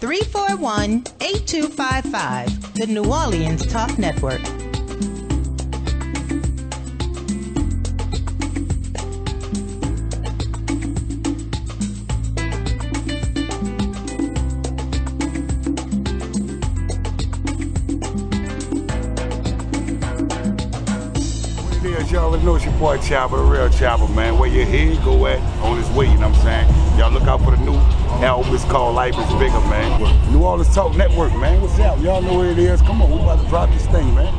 341 8255. The New Orleans Talk Network. Know it's your boy Chopper, the real Chopper, man. Where your head go at on his way, you know what I'm saying? Y'all look out for the new album, it's called Life is Bigger, man. New Orleans Talk Network, man. What's up? Y'all know what it is. Come on, we about to drop this thing, man.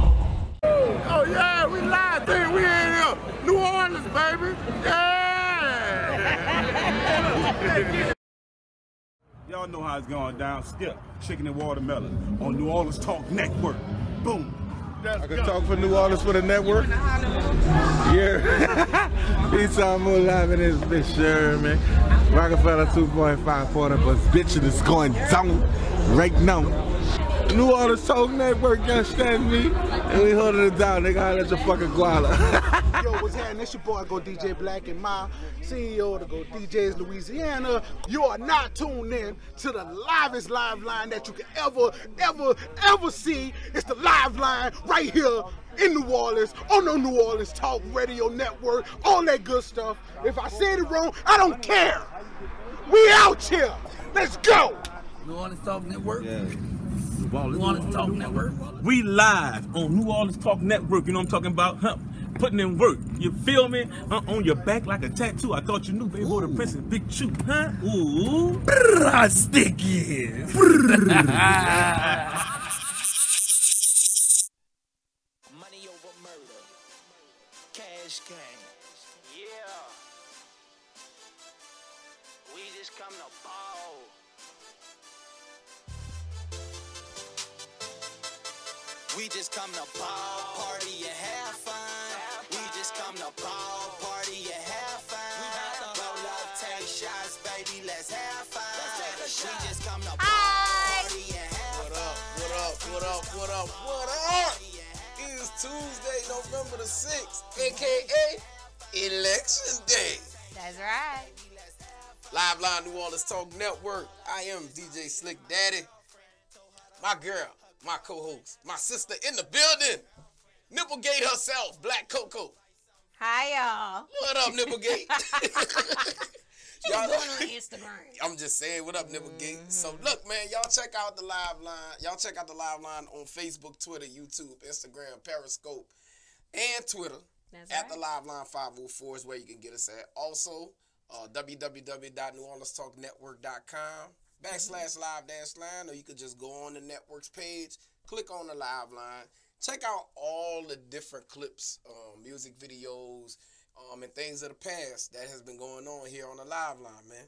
Oh yeah, we live thing, we in here. New Orleans, baby. Yeah! Y'all know how it's going down. Skip, chicken and watermelon on New Orleans Talk Network. Boom. I can talk for New Orleans for the network. Yeah. Peace out, more live in this bitch, sure, man. Rockefeller 2.5 quarter, but bitchin' is going down right now. New Orleans Talk Network, you understand me? And we holding it down, nigga. Holla at your fucking guala. Yo, what's happening? It's your boy, Go DJ Black and my CEO to Go DJs Louisiana. You are not tuned in to the livest live line that you can ever, ever, ever see. It's the live line right here in New Orleans on the New Orleans Talk Radio Network, all that good stuff. If I said it wrong, I don't care. We out here. Let's go. New Orleans Talk Network. New Orleans Talk Network. We live on New Orleans Talk Network. You know what I'm talking about? Huh? Putting in work. You feel me? Uh, on your back like a tattoo. I thought you knew, baby. Boy, the prince is big chew. Huh? Ooh. Brrrah, sticky. just come to ball, party and have fun. We just come to ball, party and have fun. Roll up, take shots, baby, let's have fun. We just come to ball, party and have What up, what up, what up, what up, what up? It is Tuesday, November the 6th, aka Election Day. That's right. Live Line New Orleans Talk Network. I am DJ Slick Daddy. My girl, my co-host, my sister in the building. Nipplegate herself, Black Coco. Hi, y'all. What up, Nipplegate? What's going on Instagram? I'm just saying, what up, Nipplegate? So look, man, y'all check out the live line. Y'all check out the live line on Facebook, Twitter, YouTube, Instagram, Periscope, and Twitter. That's at right. the live line 504 is where you can get us at. Also, uh, www.neworleanstalknetwork.com backslash live dash line, or you could just go on the network's page, click on the live line, check out all the different clips, um, music videos, um, and things of the past that has been going on here on the live line, man.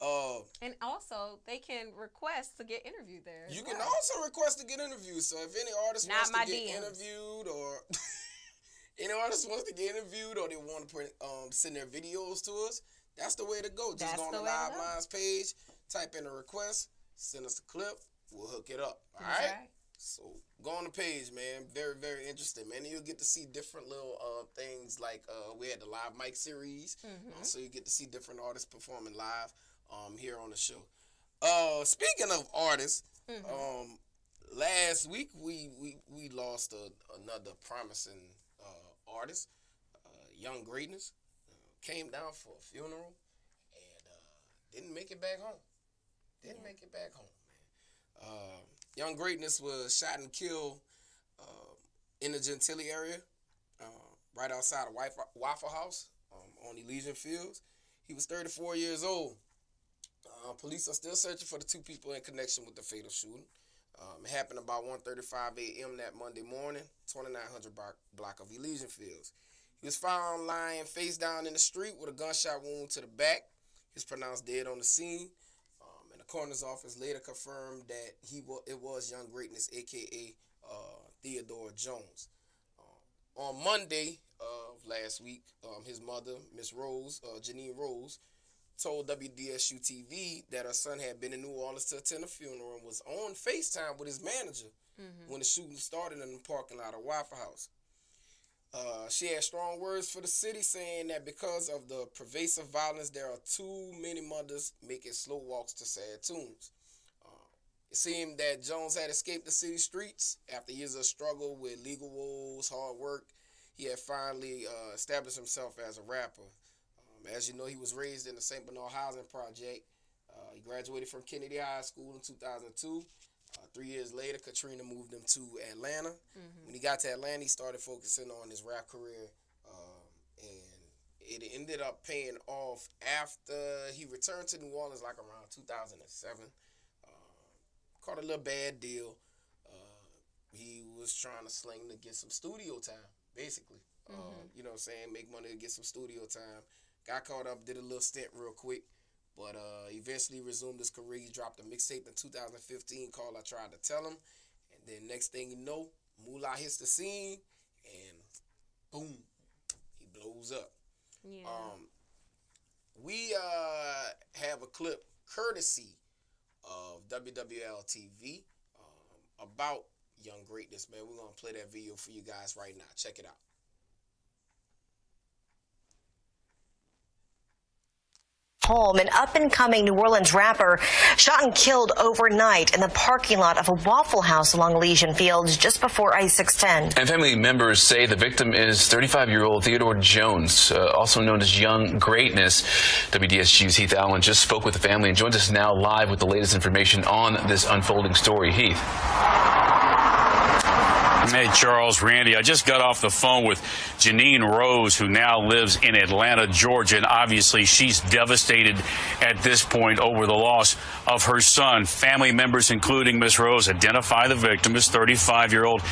Uh, And also, they can request to get interviewed there. you can well. also request to get interviewed. So if any artist Not wants to get DMs. interviewed or any artist wants to get interviewed or they want to print, um, send their videos to us, that's the way to go. Just That's go on the the, live lines page, type in a request, send us a clip, we'll hook it up. All right? right. So go on the page, man. Very, very interesting, man. And you'll get to see different little uh, things like uh, we had the live mic series, Mm-hmm. uh, so you get to see different artists performing live um, here on the show. Uh, speaking of artists, Mm-hmm. um, last week we we, we lost a, another promising uh, artist, uh, Young Greatness, uh, came down for a funeral and uh, didn't make it back home. Didn't make it back home, man. Uh, Young Greatness was shot and killed uh, in the Gentilly area, uh, right outside of Waffle, Waffle House um, on Elysian Fields. He was 34 years old. Uh, police are still searching for the two people in connection with the fatal shooting. Um, it happened about 1.35 a.m. that Monday morning, 2900 block, block of Elysian Fields. He was found lying face down in the street with a gunshot wound to the back. He was pronounced dead on the scene. The coroner's office later confirmed that he wa- it was Young Greatness, aka uh, Theodore Jones. Uh, on Monday of last week, um, his mother, Miss Rose, uh, Janine Rose, told WDSU TV that her son had been in New Orleans to attend a funeral and was on FaceTime with his manager when the shooting started in the parking lot of Waffle House. Uh, she had strong words for the city, saying that because of the pervasive violence, there are too many mothers making slow walks to sad tunes. Uh, It seemed that Jones had escaped the city streets after years of struggle with legal woes, hard work. He had finally uh, established himself as a rapper. Um, as you know, he was raised in the St. Bernard Housing Project. Uh, he graduated from Kennedy High School in 2002. Uh, three years later, Katrina moved him to Atlanta. When he got to Atlanta, he started focusing on his rap career, um, and it ended up paying off after he returned to New Orleans, like around 2007. Uh, caught a little bad deal. Uh, he was trying to sling to get some studio time, basically. Um, you know what I'm saying? Make money to get some studio time. Got caught up, did a little stint real quick, but uh, eventually resumed his career. He dropped a mixtape in 2015 called I Tried to Tell Him. And then next thing you know, Moolah hits the scene and boom, he blows up. Yeah. Um, we uh, have a clip courtesy of WWL TV um, about Young Greatness, man. We're gonna play that video for you guys right now. Check it out. Home, an up and coming New Orleans rapper, shot and killed overnight in the parking lot of a Waffle House along Elysian Fields just before I 610. And family members say the victim is 35 year old Theodore Jones, uh, also known as Young Greatness. WDSU's Heath Allen just spoke with the family and joins us now live with the latest information on this unfolding story. Heath. Hey, Charles, Randy, I just got off the phone with Janine Rose, who now lives in Atlanta, Georgia, and obviously she's devastated at this point over the loss of her son. Family members, including Miss Rose, identify the victim as 35-year-old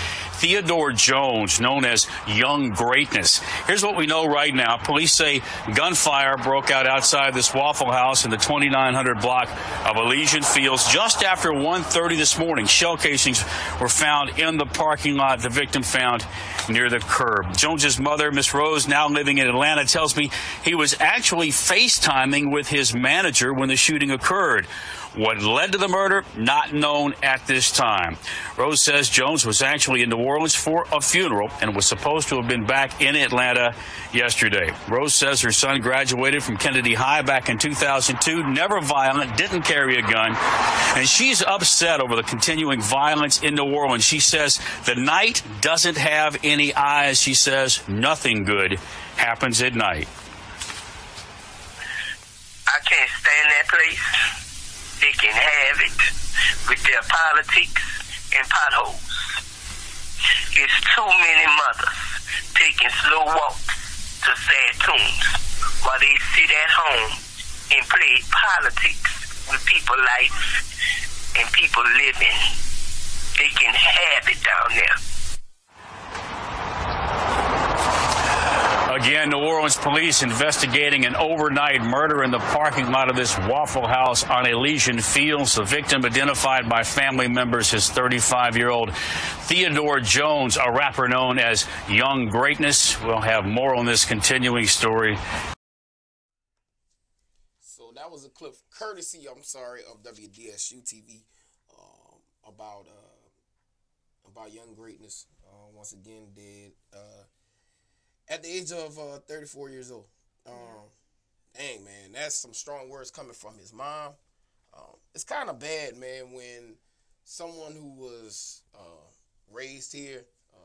Theodore Jones, known as Young Greatness. Here's what we know right now. Police say gunfire broke out outside this Waffle House in the 2900 block of Elysian Fields just after 1.30 this morning. Shell casings were found in the parking lot the victim found near the curb. Jones's mother, Miss Rose, now living in Atlanta, tells me he was actually FaceTiming with his manager when the shooting occurred. What led to the murder, not known at this time. Rose says Jones was actually in New Orleans for a funeral and was supposed to have been back in Atlanta yesterday. Rose says her son graduated from Kennedy High back in 2002, never violent, didn't carry a gun, and she's upset over the continuing violence in New Orleans. She says the night doesn't have any eyes. She says nothing good happens at night. I can't stand that place. They can have it with their politics and potholes. It's too many mothers taking slow walks to sad tunes while they sit at home and play politics with people life and people living. They can have it down there. Again, New Orleans police investigating an overnight murder in the parking lot of this Waffle House on Elysian Fields. The victim identified by family members as 35 year old Theodore Jones, a rapper known as Young Greatness. We'll have more on this continuing story. So that was a clip courtesy, I'm sorry, of WDSU TV um, about uh, about young greatness. Uh, once again, did uh, at the age of uh, 34 years old. Um, Dang man, that's some strong words coming from his mom. Um, it's kind of bad, man, when someone who was uh, raised here, uh,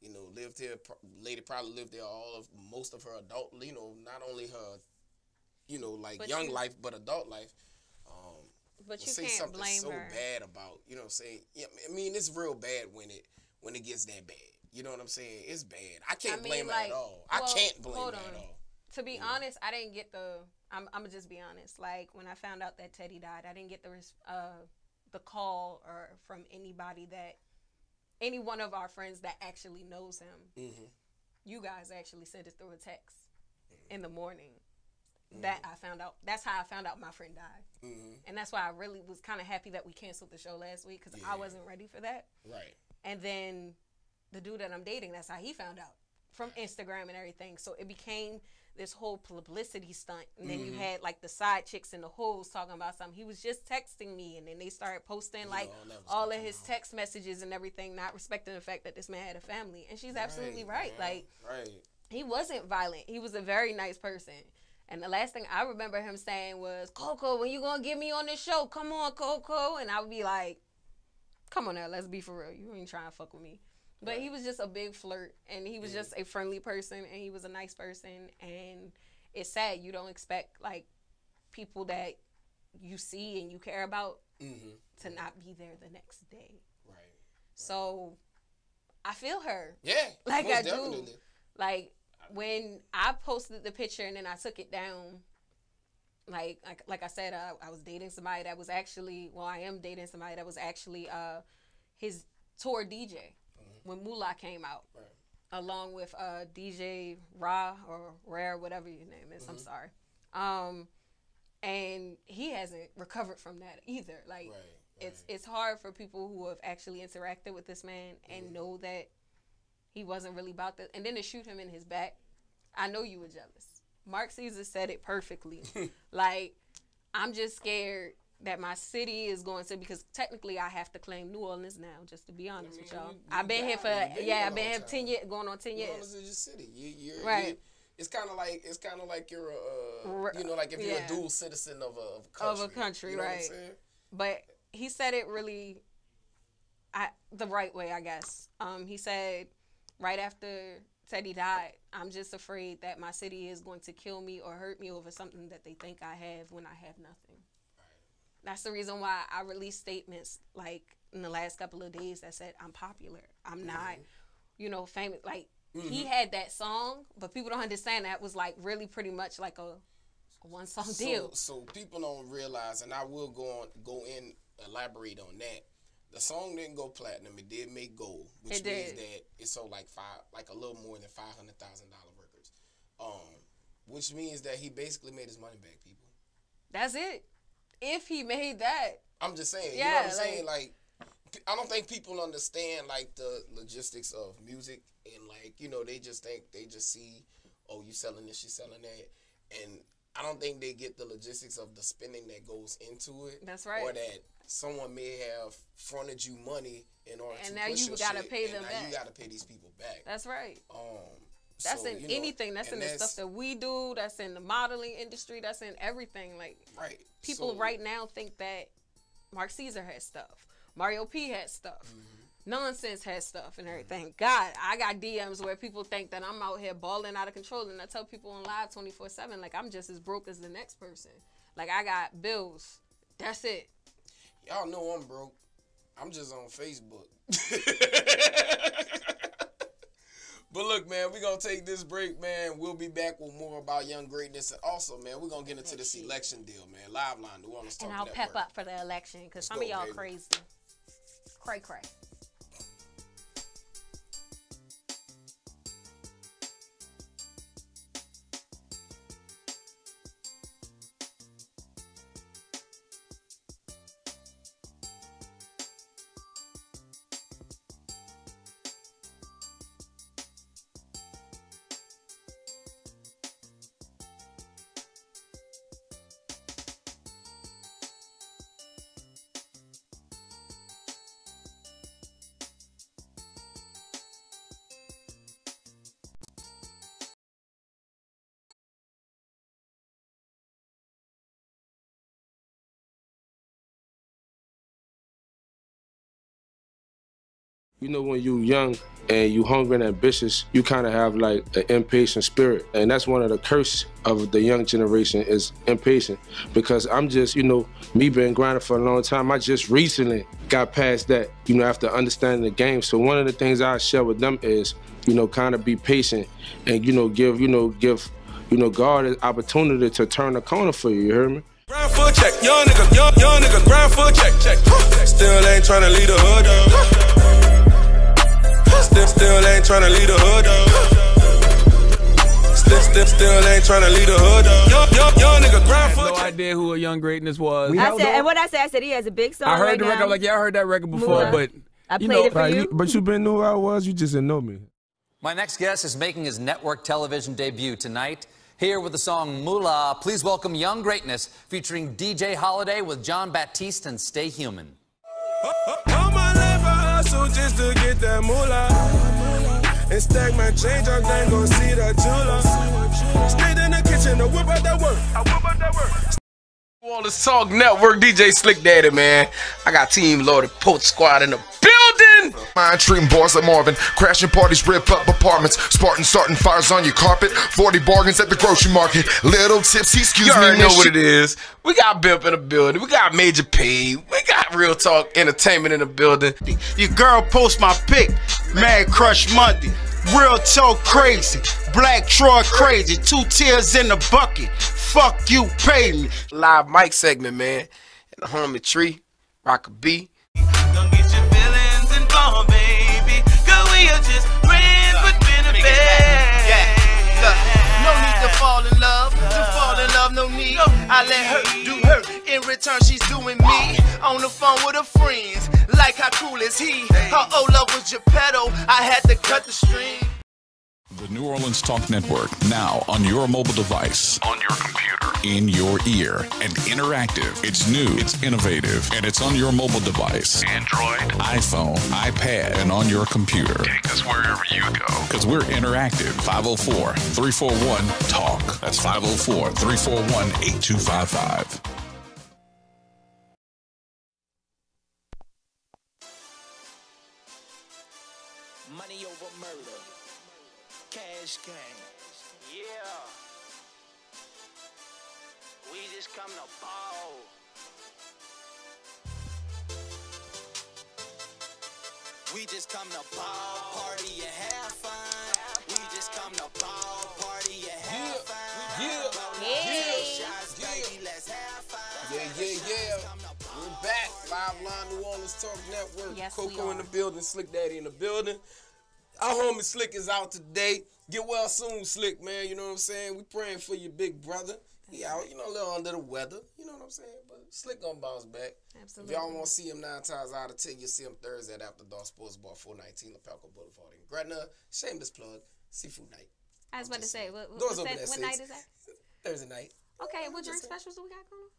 you know, lived here, lady probably lived there all of most of her adult, you know, not only her, you know, like But young you- life, but adult life. Um, But you say can't something blame so her. bad about, you know, what I'm saying. Yeah, I mean, it's real bad when it when it gets that bad. You know what I'm saying? It's bad. I can't I mean, blame her at all. I can't blame hold her at all. To be honest, I didn't get the. I'm. I'm gonna just be honest. Like when I found out that Teddy died, I didn't get the uh the call or from anybody that any one of our friends that actually knows him. Mm-hmm. You guys actually sent it through a text in the morning. Mm-hmm. That I found out. That's how I found out my friend died, Mm-hmm. and that's why I really was kind of happy that we canceled the show last week because I wasn't ready for that. Right. And then the dude that I'm dating, that's how he found out from Instagram and everything. So it became this whole publicity stunt. And then you Mhm. had like the side chicks and the hoes talking about something. He was just texting me, and then they started posting like all all of his text messages and everything, not respecting the fact that this man had a family. And she's absolutely right. man. Like Right. he wasn't violent. He was a very nice person. And the last thing I remember him saying was, Coco, when you gonna get me on this show? Come on, Coco. And I would be like, come on now, let's be for real. You ain't trying to fuck with me. But he was just a big flirt, and he was just a friendly person, and he was a nice person. And it's sad you don't expect like people that you see and you care about Mm-hmm. to not be there the next day. Right. So I feel her. Yeah. Like I do. Like when I posted the picture and then I took it down. Like like, like I said, I, I was dating somebody that was actually well, I am dating somebody that was actually uh his tour DJ when Moolah came out. Along with uh DJ Ra or Rare, whatever your name is. I'm Mhm. sorry. Um and he hasn't recovered from that either. Like it's it's hard for people who have actually interacted with this man and know that he wasn't really about that, and then to shoot him in his back. I know you were jealous. Mark Caesar said it perfectly. like I'm just scared that my city is going to because technically I have to claim New Orleans now. Just to be honest with y'all, I've been here for. You been yeah, I've been here ten years, going on ten New years. Orleans is your city. You, you're, Right. you- it's kind of like it's kind of like you're a, uh, you know, like if you're yeah. a dual citizen of a, of a country. of a country, you know What I'm right? saying? But he said it really, I the right way, I guess. Um, he said right after Teddy died, I'm just afraid that my city is going to kill me or hurt me over something that they think I have when I have nothing. That's the reason why I released statements like in the last couple of days that said I'm popular. I'm not, you know, famous. Like he Mhm. had that song, but people don't understand that was like really pretty much like a, a one song So, deal. so people don't realize, and I will go on, go in, elaborate on that. The song didn't go platinum; it did make gold, which It means did. that it sold like five, like a little more than five hundred thousand dollar records. Um, which means that he basically made his money back. People, That's it. If he made that, I'm just saying. you know Yeah, what I'm saying? Like, I don't think people understand like the logistics of music, and like you know, they just think they just see, oh, you selling this, you selling that, and I don't think they get the logistics of the spending that goes into it. That's right. Or that someone may have fronted you money in order And to now push you gotta shit, pay and them now back. You got to pay these people back. that's right. Um, That's so, in you know, anything. That's in the that's- stuff that we do. That's in the modeling industry. That's in everything. Like right. people So- right now think that Mark Caesar has stuff. Mario P has stuff. Mm-hmm. Nonsense has stuff and everything. God, I got DMs where people think that I'm out here balling out of control, and I tell people on live 24 seven like I'm just as broke as the next person. Like I got bills. That's it. Y'all know I'm broke. I'm just on Facebook. but look, man, we're gonna take this break, man. We'll be back with more about young greatness. And also, man, we're gonna get into this election deal, man. Live line, And Talk about And I'll Network. pep up for the election because some go, of y'all baby. crazy. Cray cray. You know, when you young and you hungry and ambitious, you kind of have like an impatient spirit, and that's one of the curse of the young generation is impatient. Because I'm just, you know, me been grinding for a long time. I just recently got past that, you know, after understanding the game. So one of the things I share with them is, you know, kind of be patient and you know give, you know, give, you know, God an opportunity to turn the corner for you. You hear me? Grind for a check, young nigga, young, young nigga, grind for a check, check. Still ain't tryna lead the hood. Still, still ain't tryna lead the hood up. Still, still, still ain't tryna lead the hood up. Young, young, young nigga, grind for no idea who a young greatness was. I said, and what I said, I said he has a big song. I heard right the record. I'm like, yeah, I heard that record before, Moolah. but I you played know, it for Like, you. but you been knew who I was. You just didn't know me. My next guest is making his network television debut tonight. Here with the song Moolah, please welcome Young Greatness featuring DJ Holiday with Jon Batiste and Stay Human. Just to get that moolah. And stack my change, I ain't gon' see that jeweler. Stayed in the kitchen to whip out that work. I whip out that work. Wallace Talk Network, DJ Slick Daddy, man. I got Team Loaded Post Squad in the building. Mind treating boys like Marvin, crashing parties, rip up apartments, Spartan starting fires on your carpet, 40 bargains at the grocery market, little tipsy, excuse You me. already know what it is. We got Bimp in the building. We got Major P. We got Real Talk Entertainment in the building. Your girl post my pic, Mad Crush Monday. Real talk crazy, Black Troy crazy, two tears in the bucket. Fuck you, pay me. Live mic segment, man. And the homie Tree, Rock a B. feelings involved, baby. Girl, we are just friends with benefits. To fall in love. To fall in love, no need. I let her do her. In return, she's doing me. On the phone with her friends. Like how cool is he? Her old love was Geppetto. I had to cut the string. The New Orleans Talk Network, now on your mobile device, on your computer, in your ear, and interactive. It's new, it's innovative, and it's on your mobile device Android, iPhone, iPad, and on your computer. Take us wherever you go. Because we're interactive. 504 341 TALK. That's 504 341 8255. We just come to ball, party and have fun. We just come to ball, party and have fun. Yeah, yeah, shots, baby, let's have fun. Yeah, yeah, yeah. We're back. Live Line New Orleans Talk Network. Yes, Coco in the building. Slick Daddy in the building. Our homie Slick is out today. Get well soon, Slick, man. You know what I'm saying? We praying for your big brother. He out, you know, a little under the weather. You know what I'm saying? Slick gonna bounce back. Absolutely. If y'all want to see him nine times out of ten, you see him Thursday at After Dark Sports Bar 419 Lapalco Boulevard in Gretna. Shameless plug. Seafood night. I was about to say, what, what, Doors open that, at what six. night is that? Thursday night. Okay, what drink specials do we got going on?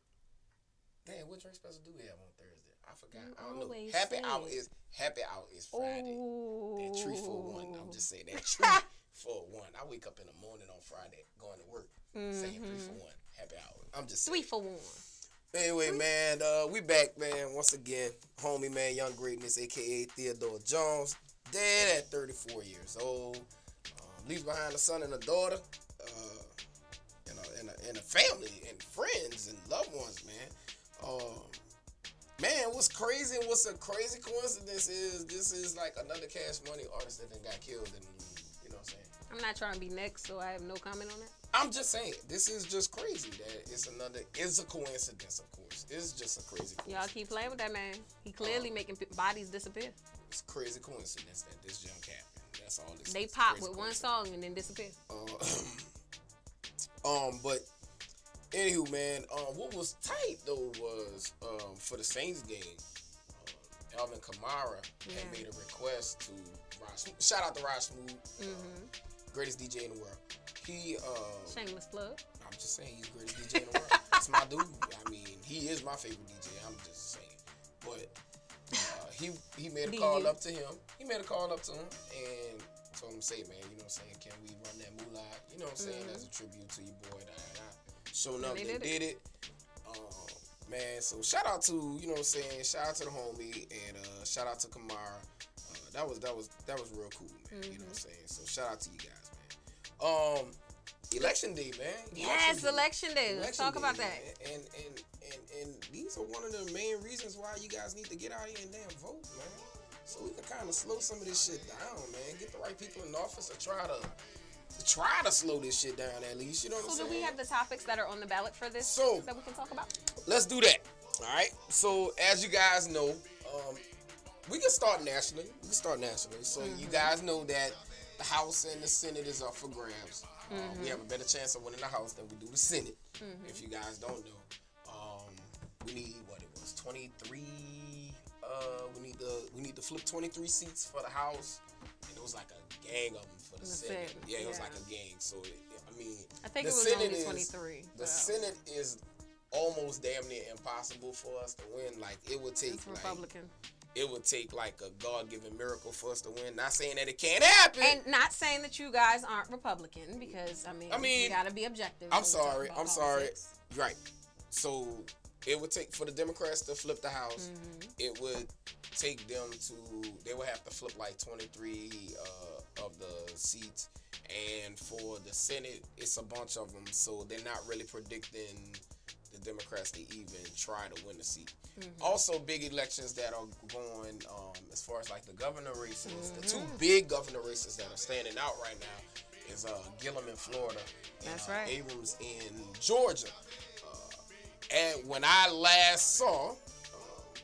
Damn, what drink special do we have on Thursday? I forgot. I don't know. Happy say hour is happy hour is Friday. That tree for one. I'm just saying that tree for one. I wake up in the morning on Friday going to work saying three for mm-hmm. one. Happy hour. I'm just saying. Three for one. Anyway, man, uh, we back, man. Once again, homie, man, Young Greatness, aka Theodore Jones, dead at 34 years old. Um, leaves behind a son and a daughter, uh, and, a, and, a, and a family and friends and loved ones, man. Um, man, what's crazy and what's a crazy coincidence is this is like another Cash Money artist that then got killed, and you know what I'm saying. I'm not trying to be next, so I have no comment on that. I'm just saying, this is just crazy that it's another. It's a coincidence, of course. It's just a crazy. Y'all keep playing with that man. He clearly making bodies disappear. It's a crazy coincidence that this junk happened. That's all this. They pop with one song and then disappear. Um, but anywho, man, um, what was tight though was um for the Saints game, um, Alvin Kamara had made a request to Rod. Shout out to Rod Smooth, Mm-hmm. greatest DJ in the world. He, uh, Shameless plug. I'm just saying he's the greatest DJ in the world. That's my dude. I mean, he is my favorite DJ. I'm just saying, but uh, he he made a call up to him. He made a call up to him and told him, "Say, man, you know what I'm saying? Can we run that moolah? You know what I'm saying? Mhm. As a tribute to your boy." Da, da, da. Showing up, they did did it. it. Um, man, so shout out to you know what I'm saying. Shout out to the homie and uh, shout out to Kamara. Uh, that was that was that was real cool, man. You know what I'm saying. So shout out to you guys. Um, election day, man. Yes, election day. Let's Election talk about day, that. And, and and and these are one of the main reasons why you guys need to get out here and damn vote, man. So we can kind of slow some of this shit down, man. Get the right people in office to try to, to try to slow this shit down at least. You know what I'm So do we have the topics that are on the ballot for this So- that we can talk about? Let's do that. All right. So as you guys know, um, we can start nationally. We can start nationally. So you guys know that the House and the Senate is up for grabs. Uh, we have a better chance of winning the House than we do the Senate. If you guys don't know, um, we need what it was twenty three. Uh, we need to we need to flip twenty three seats for the House, and it was like a gang of them for the, The Senate. Senate, Yeah, it was like a gang. So it, I mean, I think the it was Senate only is- 23, The Senate is almost damn near impossible for us to win. Like it would take It's like, Republican. It would take like a God given miracle for us to win. Not saying that it can't happen. And not saying that you guys aren't Republican because I mean, I mean, we gotta be objective. I'm when we talk sorry. I'm sorry. Right. So it would take for the Democrats to flip the House. Mm-hmm. It would take them to. They would have to flip like 23 uh, of the seats, and for the Senate, it's a bunch of them. So they're not really predicting Democrats to even try to win a seat. Mm-hmm. Also, big elections that are going um, as far as like the governor races. The two big governor races that are standing out right now is uh, Gillum in Florida and That's uh, right. Abrams in Georgia. Uh, and when I last saw, uh,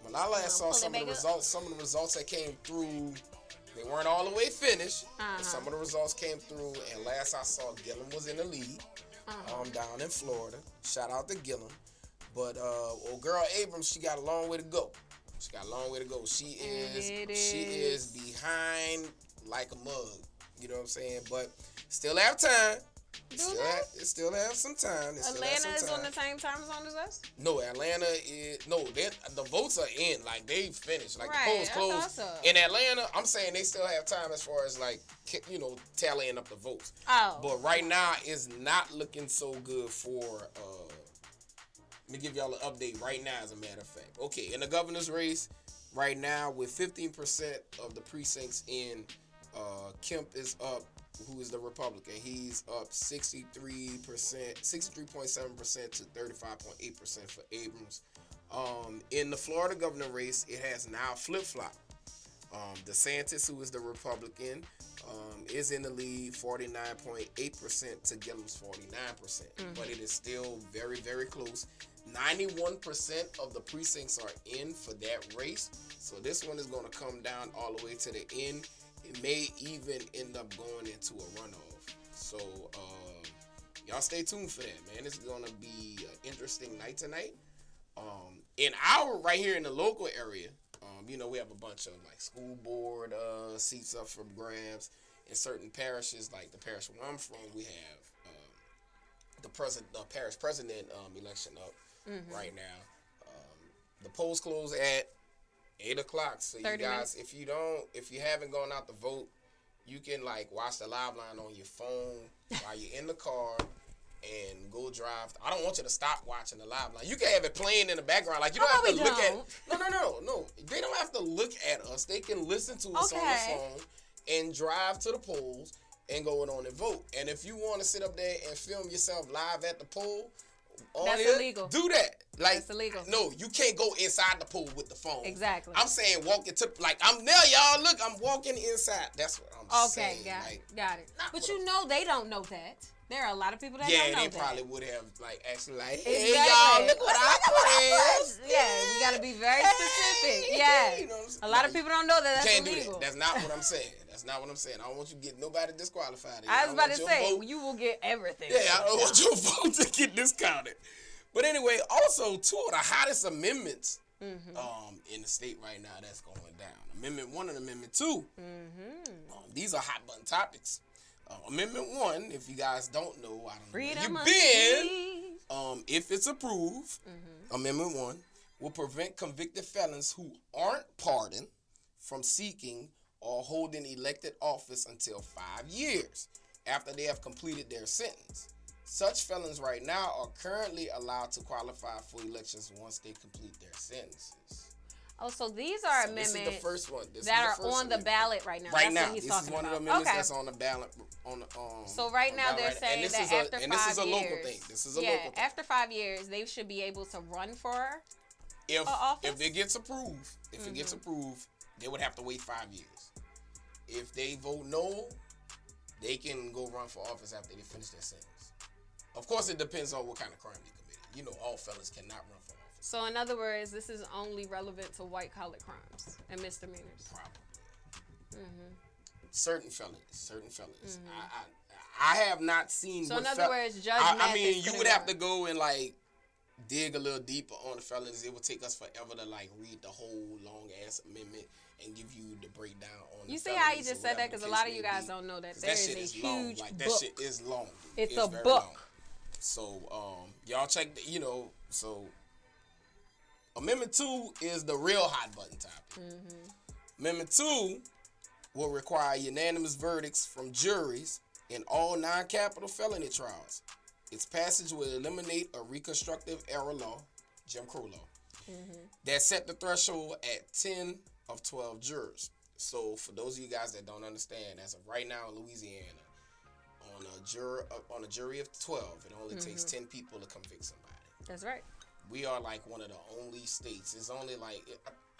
when I last saw some of the results, some of the results that came through, they weren't all the way finished. Uh-huh. But some of the results came through, and last I saw, Gillum was in the lead Uh-huh. um, down in Florida. Shout out to Gillum. But uh, old girl Abrams, she got a long way to go. She got a long way to go. She is It she is. is behind like a mug. You know what I'm saying? But still have time. Do Still have, it still have some time. Have Atlanta is on the same time zone as us. No, Atlanta is no. the votes are in. Like they finished. Like Right, the polls closed. so. In Atlanta, I'm saying they still have time as far as like you know tallying up the votes. Oh. But right now it's not looking so good for. uh Let me give y'all an update right now. As a matter of fact, okay, in the governor's race right now with 15% of the precincts in, uh Kemp is up. Who is the Republican? He's up 63%, 63.7% to 35.8% for Abrams. Um, in the Florida governor race, it has now flip flop. Um, DeSantis, who is the Republican, um, is in the lead, 49.8% to Gillum's 49%. percent Mhm. But it is still very, very close. 91% of the precincts are in for that race. So this one is going to come down all the way to the end. It may even end up going into a runoff. So um, y'all stay tuned for that, man. It's going to be an interesting night tonight. Um, in our right here in the local area, um, you know, we have a bunch of like school board uh, seats up for grabs. In certain parishes, like the parish where I'm from, we have um, the president, the parish president um, election up Mhm. right now. Um, the polls close at eight o'clock. So you guys, minutes. if you don't, if you haven't gone out to vote, you can like watch the live line on your phone while you're in the car and go drive. I don't want you to stop watching the live line. You can have it playing in the background. Like you don't Oh, have to look don't. at. No, no, no, no. They don't have to look at us. They can listen to us on the phone and drive to the polls and go on and vote. And if you want to sit up there and film yourself live at the poll, That's here, illegal. Do that. Like That's illegal. No, you can't go inside the pool with the phone. Exactly. I'm saying walking to like I'm there, y'all. Look, I'm walking inside. That's what I'm Okay, saying. got like, it, got it. But you know they don't know that. There are a lot of people that yeah, don't know they that. probably would have like actually like, hey Exactly. y'all, look what I put in. Yeah, we gotta be very specific. Yeah, You know what I'm saying? a lot of people don't know that that's Can't illegal. do that. That's not what I'm saying. That's not what I'm saying. I don't want you to get nobody disqualified. I was don't about to say vote- you will get everything. Yeah, I don't want your vote to get discounted. But anyway, also two of the hottest amendments Mm-hmm. um, in the state right now that's going down. Amendment one and Amendment 2 Mm-hmm. Um, these are hot button topics. Uh, amendment one, if you guys don't know, I don't Freedom know you've been. Um, if it's approved, Mm-hmm. Amendment one will prevent convicted felons who aren't pardoned from seeking or holding elected office until five years after they have completed their sentence. Such felons right now are currently allowed to qualify for elections once they complete their sentences. Oh, so these are So this amendments is the first one. This is that the are first on the ballot right now. Right That's now, what he's this is one about. of the amendments okay. that's on the ballot. On the, um, So right now the they're. Saying this that is a- after and five this is a local years, thing. This is a yeah, local thing. after five years, they should be able to run for. if office? if it gets approved, if it gets Mhm. approved, they would have to wait five years. If they vote no, they can go run for office after they finish their sentence. Of course, it depends on what kind of crime they committed. You know, all felons cannot run for office. So in other words, this is only relevant to white collar crimes and misdemeanors. Probably. hmm Certain felonies, certain felonies. I, I I have not seen. So in other fel- words, Judge I, I mean, you would have to go and like dig a little deeper on the felonies. It would take us forever to like read the whole long ass amendment and give you the breakdown on. You see how you just said that because a lot of you guys be. don't know that there is shit a is long. huge Like book. that shit is long. dude. It's a book. long. So um, y'all check. The, you know, so Amendment two is the real hot button topic. Mm-hmm. Amendment two will require unanimous verdicts from juries in all non-capital felony trials. Its passage will eliminate a reconstructive error law Jim Crow law Mm-hmm. that set the threshold at 10 of 12 jurors. So for those of you guys that don't understand, as of right now in Louisiana, on a juror on a jury of 12, it only takes Mhm. 10 people to convict somebody. That's right. We are like one of the only states. It's only like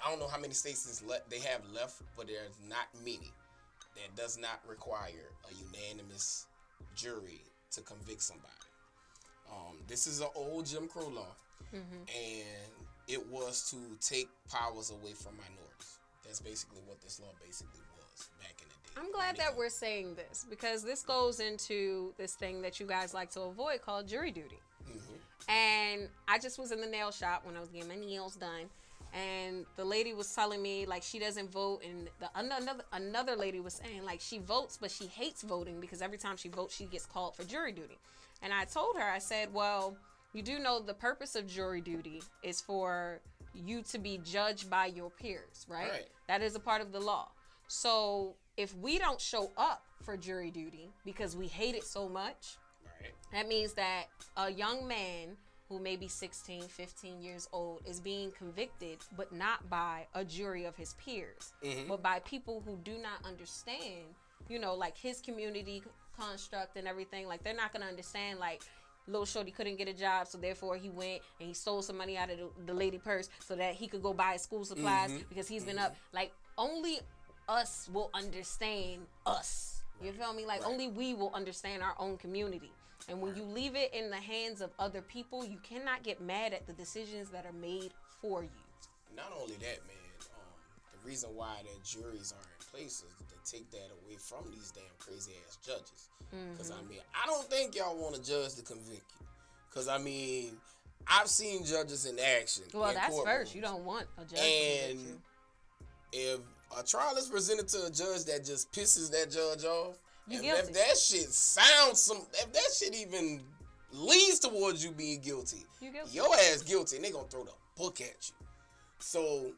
I don't know how many states le- they have left, but there's not many that does not require a unanimous jury to convict somebody. Um, this is an old Jim Crow law, Mm-hmm. and it was to take powers away from minorities. That's basically what this law basically was back in the day. I'm glad that we're saying this because this goes into this thing that you guys like to avoid called jury duty. And I just was in the nail shop when I was getting my nails done, and the lady was telling me like she doesn't vote, and the another another lady was saying like she votes, but she hates voting because every time she votes, she gets called for jury duty. And I told her, I said, well, you do know the purpose of jury duty is for you to be judged by your peers, right? Right. That is a part of the law. So if we don't show up for jury duty because we hate it so much. That means that a young man who may be 16, 15 years old is being convicted, but not by a jury of his peers, Mhm. but by people who do not understand, you know, like his community construct and everything. Like they're not going to understand, like, Little Shorty couldn't get a job, so therefore he went and he stole some money out of the, the lady purse so that he could go buy his school supplies Mhm. because he's been up. Like only us will understand us. You feel me? Like Right. only we will understand our own community. And when you leave it in the hands of other people, you cannot get mad at the decisions that are made for you. Not only that, man. Um, the reason why the juries are in place is to take that away from these damn crazy ass judges. Because I Mhm. mean, I don't think y'all want a judge to convict you. Because I mean, I've seen judges in action. Well, in that's first. You don't want a judge. to convict you. And if a trial is presented to a judge that just pisses that judge off, You and guilty. if that shit sounds some, if that shit even leads towards you being guilty, You guilty. your ass guilty, and they gonna throw the book at you. So,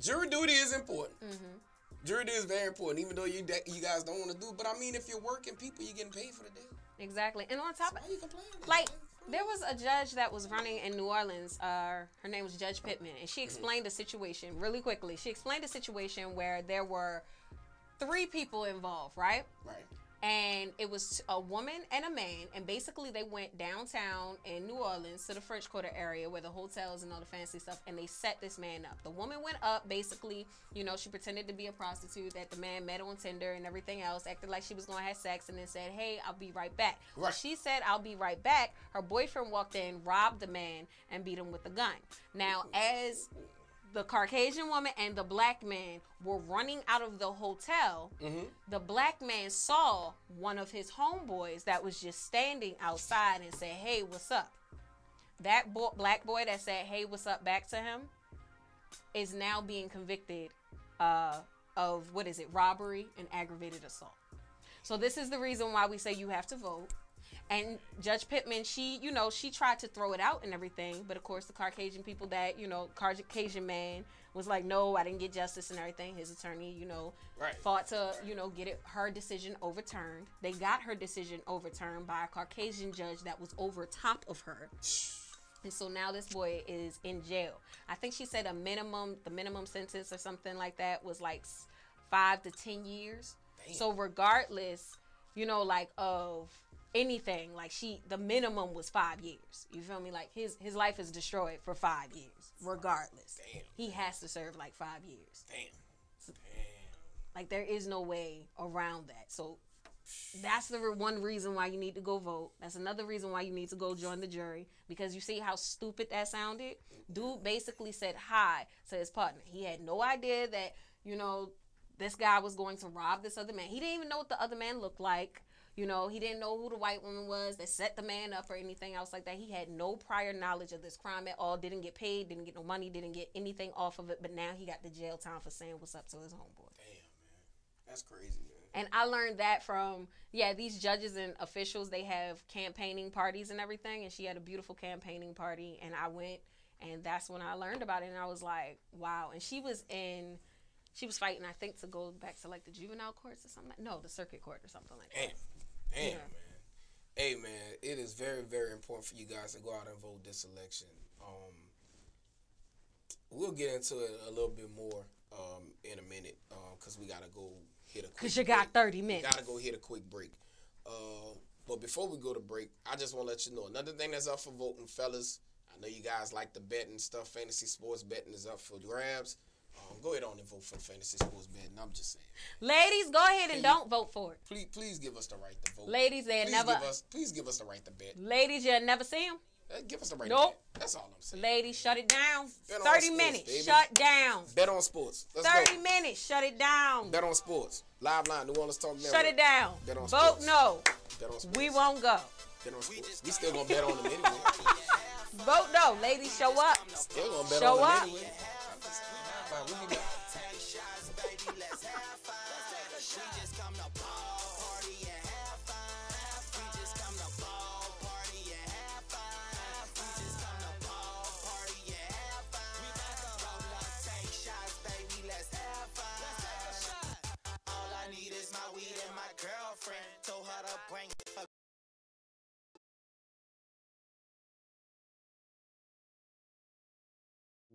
jury duty is important. Mm-hmm. Jury duty is very important, even though you that you guys don't want to do. It. But I mean, if you're working people, you're getting paid for the day. Exactly. And on top of you like there was a judge that was running in New Orleans. Uh, her name was Judge Pittman, and she explained the situation really quickly. She explained a situation where there were three people involved, right? Right. And it was a woman and a man, and basically they went downtown in New Orleans to the French Quarter area where the hotels and all the fancy stuff, and they set this man up. The woman went up, basically, you know, she pretended to be a prostitute that the man met on Tinder and everything else, acted like she was gonna have sex, and then said, "Hey, I'll be right back." When she said, "I'll be right back," her boyfriend walked in, robbed the man, and beat him with a gun. Now, as the Caucasian woman and the black man were running out of the hotel, Mm-hmm. the black man saw one of his homeboys that was just standing outside and said, "Hey, what's up?" That bo- black boy that said, "Hey, what's up?" back to him is now being convicted uh, of what is it? Robbery and aggravated assault. So this is the reason why we say you have to vote. And Judge Pittman, she, you know, she tried to throw it out and everything, but of course the Caucasian people that, you know, Caucasian man was like, no, I didn't get justice and everything. His attorney, you know, Right. fought to, you know, get it, her decision overturned. They got her decision overturned by a Caucasian judge that was over top of her. And so now this boy is in jail. I think she said a minimum, the minimum sentence or something like that was like five to 10 years. So regardless, you know, like of anything, like she, the minimum was five years. You feel me? Like his, his life is destroyed for five years, regardless. Damn. He has to serve like five years. Damn. Like there is no way around that. So that's the re- one reason why you need to go vote. That's another reason why you need to go join the jury because you see how stupid that sounded. Dude basically said hi to his partner. He had no idea that you know this guy was going to rob this other man. He didn't even know what the other man looked like. You know, he didn't know who the white woman was that set the man up or anything else like that. He had no prior knowledge of this crime at all. Didn't get paid, didn't get no money, didn't get anything off of it. But now he got the jail time for saying what's up to his homeboy. Damn, man. That's crazy, man. And I learned that from yeah, these judges and officials they have campaigning parties and everything and she had a beautiful campaigning party and I went and that's when I learned about it and I was like, wow. And she was in she was fighting I think to go back to like the juvenile courts or something. Like, no, the circuit court or something like that. Damn, Yeah. man. Hey, man, it is very, very important for you guys to go out and vote this election. Um, we'll get into it a little bit more um, in a minute because we gotta go hit a. Cause you got 30 minutes. We gotta go hit a quick break. Uh, but before we go to break, I just want to let you know another thing that's up for voting, fellas. I know you guys like the betting stuff. Fantasy sports betting is up for grabs. Um, go ahead on and vote for the fantasy sports betting. I'm just saying. Ladies, go ahead and don't vote for it. Please, please give us the right to vote. Ladies, they please never. Give us, please give us the right to bet. Ladies, you'll never see them. Uh, Give us the right. Nope. To bet. That's all I'm saying. Ladies, shut it down. Bet 30 sports, minutes. baby. Shut down. Bet on sports. Let's 30 go. minutes. Shut it down. Bet on sports. Live line. New Orleans Talk Network. Shut it down. Bet on Vote sports. no. Bet on sports. We won't go. Bet on sports. We still gonna bet on them anyway. Vote no. Ladies, show up. Still gonna bet Show on up. them anyway.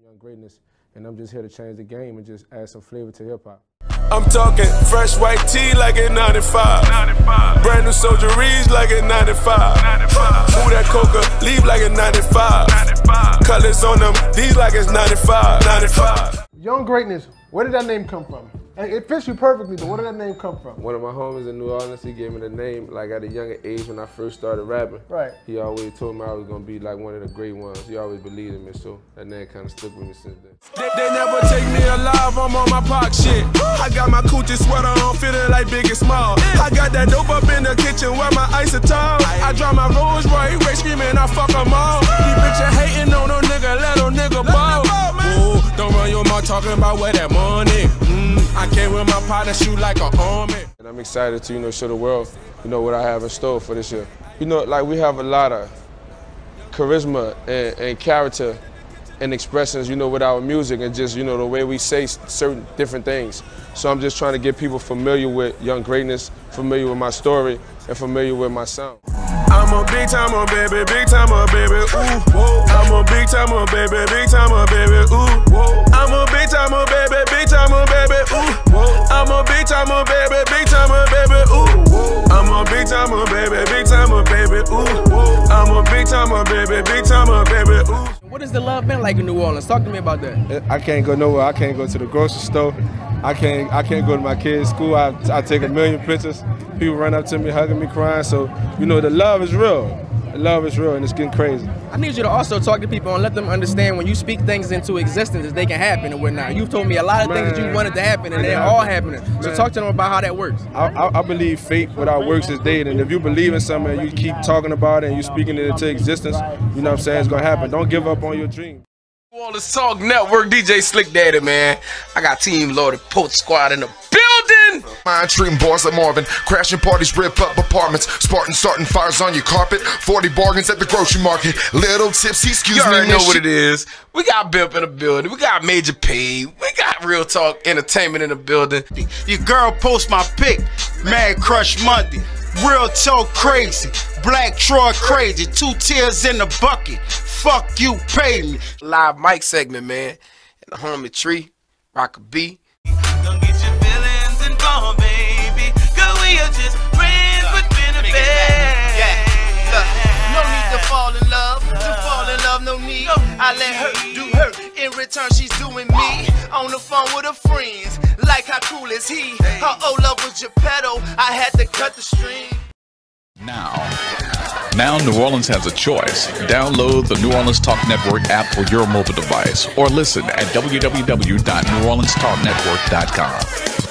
Young greatness, and I'm just here to change the game and just add some flavor to hip hop. I'm talking fresh white tea like it's 95. Brand new soldieries like it's 95. Move that coca, leave like it's 95. Colors on them, these like it's 95. 95. Young Greatness, where did that name come from? And it fits you perfectly, but where did that name come from? One of my homies in New Orleans, he gave me the name like at a younger age when I first started rapping. Right. He always told me I was gonna be like one of the great ones. He always believed in me, so that name kind of stuck with me since then. They, they never take me alive, I'm on my pop shit. I got my Coogi sweater on, feeling like Biggie Smalls. I got that dope up in the kitchen where my ice are tall. I drive my Rolls Royce, race screaming, I fuck fuck 'em all. These bitches hating on no nigga, let no nigga ball. Ooh, don't run your mouth talking about where that money. Mm, I came with my partner, shoot like an army. And I'm excited to, you know, show the world, you know, what I have in store for this year. You know, like we have a lot of charisma and, and character and expressions, you know, with our music and just, you know, the way we say certain different things. So I'm just trying to get people familiar with Young Greatness, familiar with my story, and familiar with my sound. I'm a big timer, baby, big timer, baby, ooh. Whoa. I'm a big timer, baby, big timer, baby, ooh. Whoa. I'm a big timer, baby, big timer, baby, ooh. Whoa. I'm a big timer, baby, big timer, baby, ooh. Whoa. I'm a big timer, baby, big timer, baby, ooh. Whoa. I'm a big timer, baby, big timer, baby, ooh. What has the love been like in New Orleans? Talk to me about that. Eh, I can't go nowhere. I can't go to the grocery store. I can't. I can't go to my kids' school. I, I take a million pictures. People run up to me, hugging me, crying. So you know, the love is real. Love is real, and it's getting crazy. I need you to also talk to people and let them understand when you speak things into existence that they can happen and whatnot. You've told me a lot of things that you wanted to happen and they're all happening. So Man. talk to them about how that works. I, I, I believe fate without works is dead, and if you believe in something and you keep talking about it and you speaking it into existence, you know what I'm saying, it's gonna happen. Don't give up on your dream. New Orleans Talk Network, DJ Slick Daddy, man. I got Team Loaded Post Squad in the building. Mind treating boys like Marvin, crashing parties, rip up apartments, Spartan starting fires on your carpet, 40 bargains at the grocery market, little tipsy, excuse You me, already know what it is. We got Bimp in the building. We got Major P. We got Real Talk Entertainment in the building. Your girl post my pic, Mad Crush Monday. Real talk crazy, Black Troy crazy, two tears in the bucket. Fuck you, pay me. Live mic segment, man. And the homie Tree, Rock a B. involved, baby. Cause we are just friends with benefits. Yeah, look, no need to fall in love. To fall in love, no need. I let her do her. In return, she's doing me. On the phone with her friends. Like how cool is he? Her old love was Geppetto. I had to cut the string. Now. Now New Orleans has a choice. Download the New Orleans Talk Network app for your mobile device or listen at www.neworleanstalknetwork.com.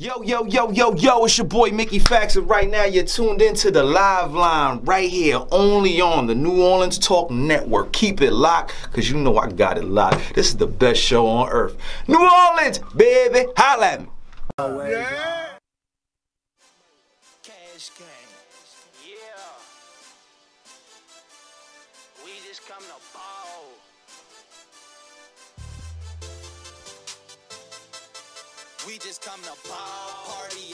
Yo, yo, yo, yo, yo, it's your boy Mickey Fax, and right now you're tuned into the live line right here, only on the New Orleans Talk Network. Keep it locked, because you know I got it locked. This is the best show on earth. New Orleans, baby, holla at me. Cash Come to ball, party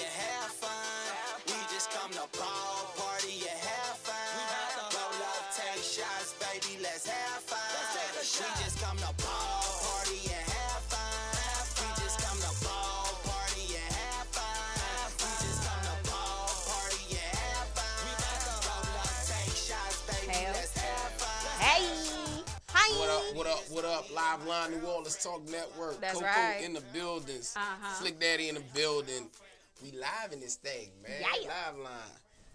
what up? Live Line New Orleans Talk Network. That's Coco right. in the buildings. Uh-huh. Slick Daddy in the building. We live in this thing, man. Yeah. Live Line.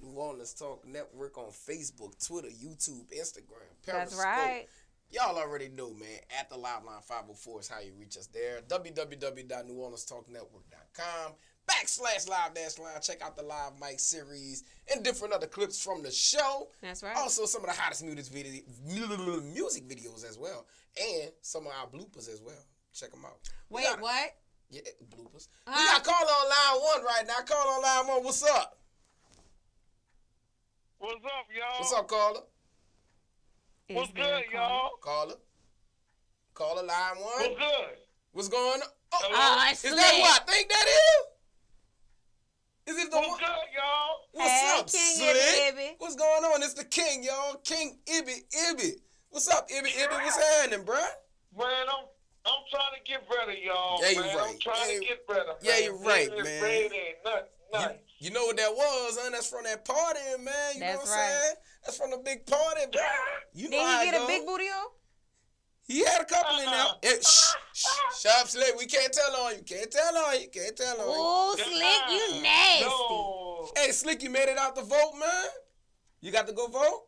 New Orleans Talk Network on Facebook, Twitter, YouTube, Instagram, That's right. Y'all already know, man. At the Live Line 504 is how you reach us there. www.neworleanstalknetwork.com backslash live dash line. Check out the live mic series and different other clips from the show. That's right. Also, some of the hottest music, video, music videos as well, and some of our bloopers as well. Check them out. Wait, got- what? Yeah, bloopers. Huh? We got caller on line one right now. Caller on line one. What's up? What's up, y'all? What's up, caller? What's good, y'all? Caller. Caller line one. What's good? What's going on? Oh, Hello? Ah, is that who I think that is? Is it the What's one? good, y'all? What's Hey, up, King Slick? Ibby Ibby. What's going on? It's the king, y'all. King Ibby Ibby. What's up, Ibby Ibby? What's happening, bruh? Man, I'm I'm trying to get better, y'all. Yeah, you man. right. I'm trying Yeah, to get better. yeah, man. you right, This man. Red ain't nothing. nothing. You know what that was, huh? That's from that party, man. You know That's what I'm right. saying? That's from the big party, bro. You know Did how he it get a big booty on? He had a couple in Uh-uh. there. Eh, shh, shh, shut up, Slick. We can't tell on you. Can't tell on you. Can't tell on you. Oh, Slick, you nasty. No. Hey, Slick, you made it out the vote, man. You got to go vote.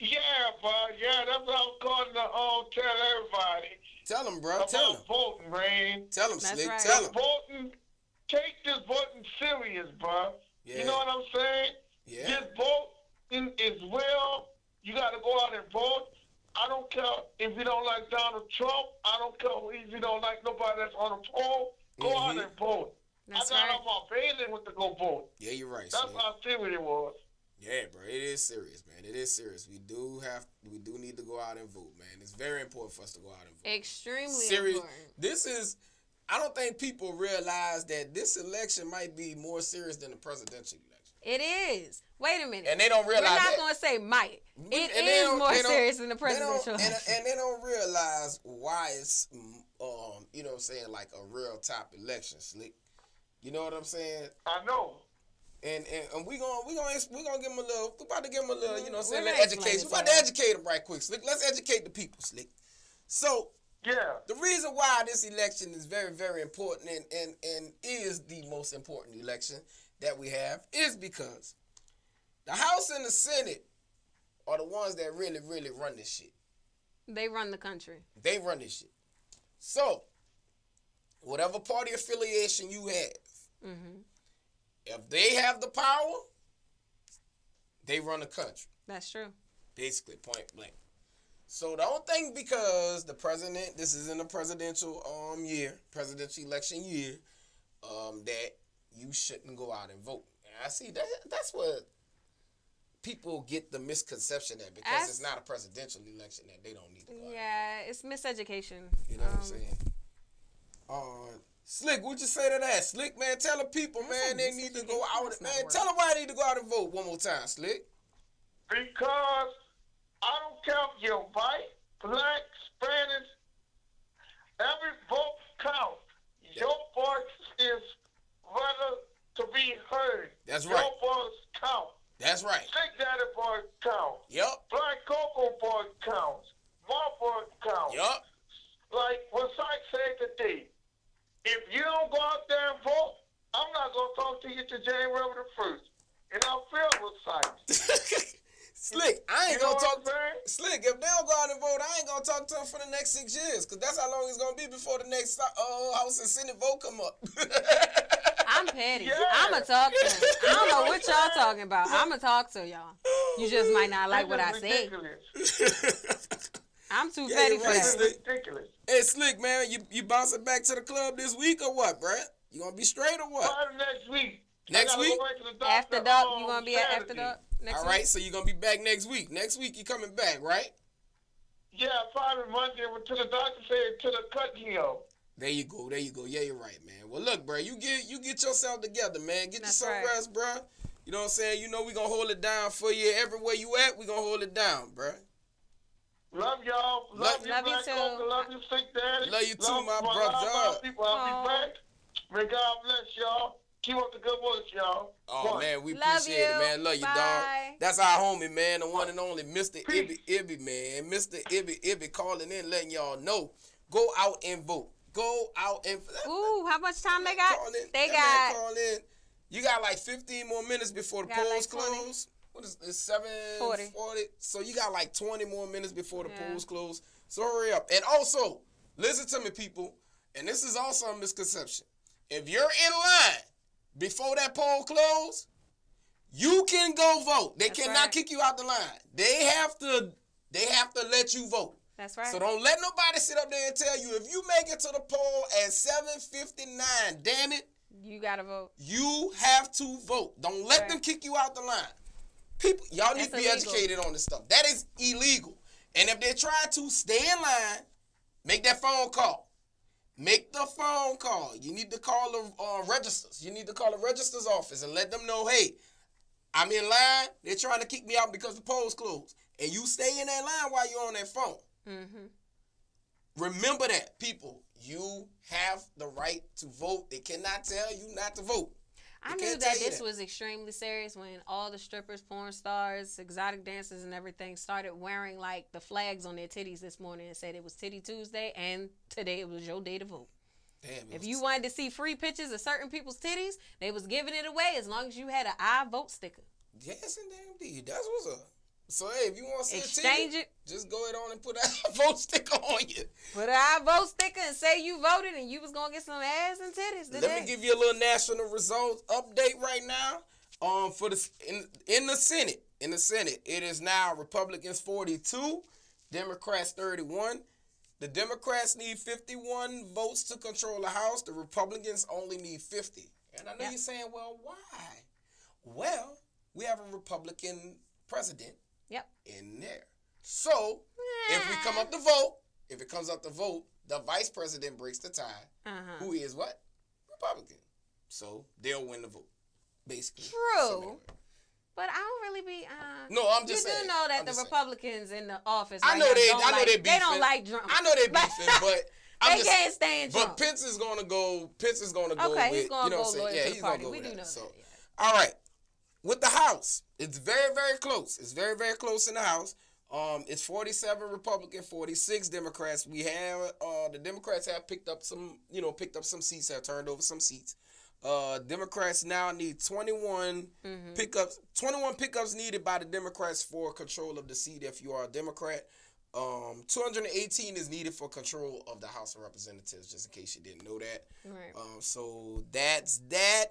Yeah, bud. Yeah, that's what I'm calling to um, tell everybody. Tell them, bro. About Tell him. voting, man. Tell them, That's Slick. right. Tell them. Voting, take this voting serious, bro. Yeah. You know what I'm saying? Yeah. This voting is real. You got to go out and vote. I don't care if you don't like Donald Trump. I don't care if you don't like nobody that's on the poll. Go out Mhm. and vote. That's I got right. off my bed and went to go vote. Yeah, you're right, That's Slick. how serious it was. Yeah, bro, it is serious, man. It is serious. We do have, we do need to go out and vote, man. It's very important for us to go out and vote. Extremely Serious. important. This is, I don't think people realize that this election might be more serious than the presidential election. It is. Wait a minute. And they don't realize We're not going to say might. We- It and they is don't- more serious than the presidential and, election. and they don't realize why it's, um, you know what I'm saying, like a real top election, slick. You know what I'm saying? I know. And and, and we gonna we gonna we gonna give them a little. We about to give them a little. You know, what I'm saying We're gonna education. We about to to educate them right quick, slick. Let's educate the people, slick. So Yeah. the reason why this election is very, very important and, and, and is the most important election that we have is because the House and the Senate are the ones that really, really run this shit. They run the country. They run this shit. So, whatever party affiliation you have, hmm if they have the power, they run the country. That's true. basically point blank. So don't think because the president, this is in the presidential um year, presidential election year, um, that you shouldn't go out and vote. And I see that that's what people get the misconception that because As- it's not a presidential election that they don't need to go. out. Yeah, it's miseducation. You know what I'm Um, saying? Uh, Slick, what you say to that? Slick, man, tell the people, man, they need to go out. Man, word. tell them why they need to go out and vote one more time, Slick. Because I don't care if you're white, black, Spanish, every vote counts. Your voice is rather to be heard. That's right. Your right. voice counts. That's right. Big Daddy voice counts. Yep. Black Coco voice counts. My voice counts. Yup. Like what Syke said today, if you don't go out there and vote, I'm not going to talk to you to January the 1st. And I feel with Syke. Slick, I ain't You know gonna talk. I'm? Slick, if they don't go out and vote, I ain't gonna talk to them for the next six years, cause that's how long it's gonna be before the next uh, House and Senate vote come up. I'm petty. Yeah. I'ma talk to them. I don't know what y'all talking about. I'ma talk to y'all. You just might not like what I say. Ridiculous. I'm too Yeah, petty you're for right, that. This Slick. ridiculous. hey, Slick, man, you you bouncing back to the club this week or what, bruh? You gonna be straight or what? Probably next week. Next week? go back to the doctor After dark, you gonna be at uh, after Saturday. dark next All right, week? so you gonna be back next week. Next week you coming back, right? Yeah, probably Monday. Went to the doctor said to the cut heel. There you go, there you go. Yeah, you're right, man. Well, look, bruh, you get you get yourself together, man. Get That's you some right. rest, bruh. You know what I'm saying? You know we gonna hold it down for you everywhere you at. We gonna hold it down, bruh. Love y'all. Love, you, Love you Black too. Coca. Love you, Sick Daddy. Love you too, my my brother. love, people. I'll Aw. be back. May God bless y'all. Keep up the good work, y'all. Oh One. man, we Love appreciate it, man. Love you, dog. That's our homie, man, the one and only Mr. Ibby Ibby, man. Mr. Ibby Ibby calling in, letting y'all know. Go out and vote. Go out and Ooh, how much time they got? They That man got call in. You got like 15 more minutes before the Got like polls 20. close. What is it? 7 40. 40. So you got like 20 more minutes before the Yeah. polls close. So hurry up. And also, listen to me, people. And this is also a misconception. If you're in line before that poll close, you can go vote. They That's cannot right. kick you out the line. They have to. They have to let you vote. That's right. So don't let nobody sit up there and tell you if you make it to the poll at 7:59. Damn it, you gotta vote. you have to vote. Don't let Right. them kick you out the line. People, y'all need That's to be illegal. educated on this stuff. That is illegal. And if they're trying to stay in line, make that phone call. Make the phone call. You need to call the uh, registers. You need to call the registers office and let them know, hey, I'm in line. They're trying to kick me out because the polls closed. And you stay in that line while you're on that phone. Mm-hmm. Remember that, people. You have the right to vote. They cannot tell you not to vote. I knew that this was extremely serious when all the strippers, porn stars, exotic dancers, and everything started wearing like the flags on their titties this morning and said it was Titty Tuesday and today it was your day to vote. Damn, it If you wanted to see free pictures of certain people's titties, they was giving it away as long as you had an I vote sticker. Yes, and damn deed. That's what's up. So hey, if you want to see Exchange a titty, it. just go ahead on and put a vote sticker on you. Put I vote sticker and say you voted and you was gonna get some ass and titties today. Let me give you a little national results update right now. Um, for the in in the Senate, in the Senate, it is now Republicans 42, Democrats 31. The Democrats need 51 votes to control the House. The Republicans only need 50. And I know Yep. you're saying, well, why? Well, we have a Republican president Yep. in there. So if we come up to vote, if it comes up to vote, the vice president breaks the tie. Uh-huh. Who is what? Republican. So they'll win the vote, basically. True. But I don't really be. Uh, No, I'm just you saying. do know that I'm the just saying. Republicans in the office. I know now they. Don't I know like, they They don't like Trump. I know they beefing, but I'm They just, can't stand But Pence is gonna go. Pence is gonna go Okay, with. he's gonna you know go what I'm saying? Yeah, he's party. gonna go We do that. know So, that, all right. With the House, it's very, very close. It's very, very close in the House. Um, it's 47 Republican, 46 Democrats. We have uh, the Democrats have picked up some, you know, picked up some seats, have turned over some seats. Uh, Democrats now need 21 Mm-hmm. pickups, 21 pickups needed by the Democrats for control of the seat. If you are a Democrat, um, 218 is needed for control of the House of Representatives. Just in case you didn't know that. Right. Um, so that's that.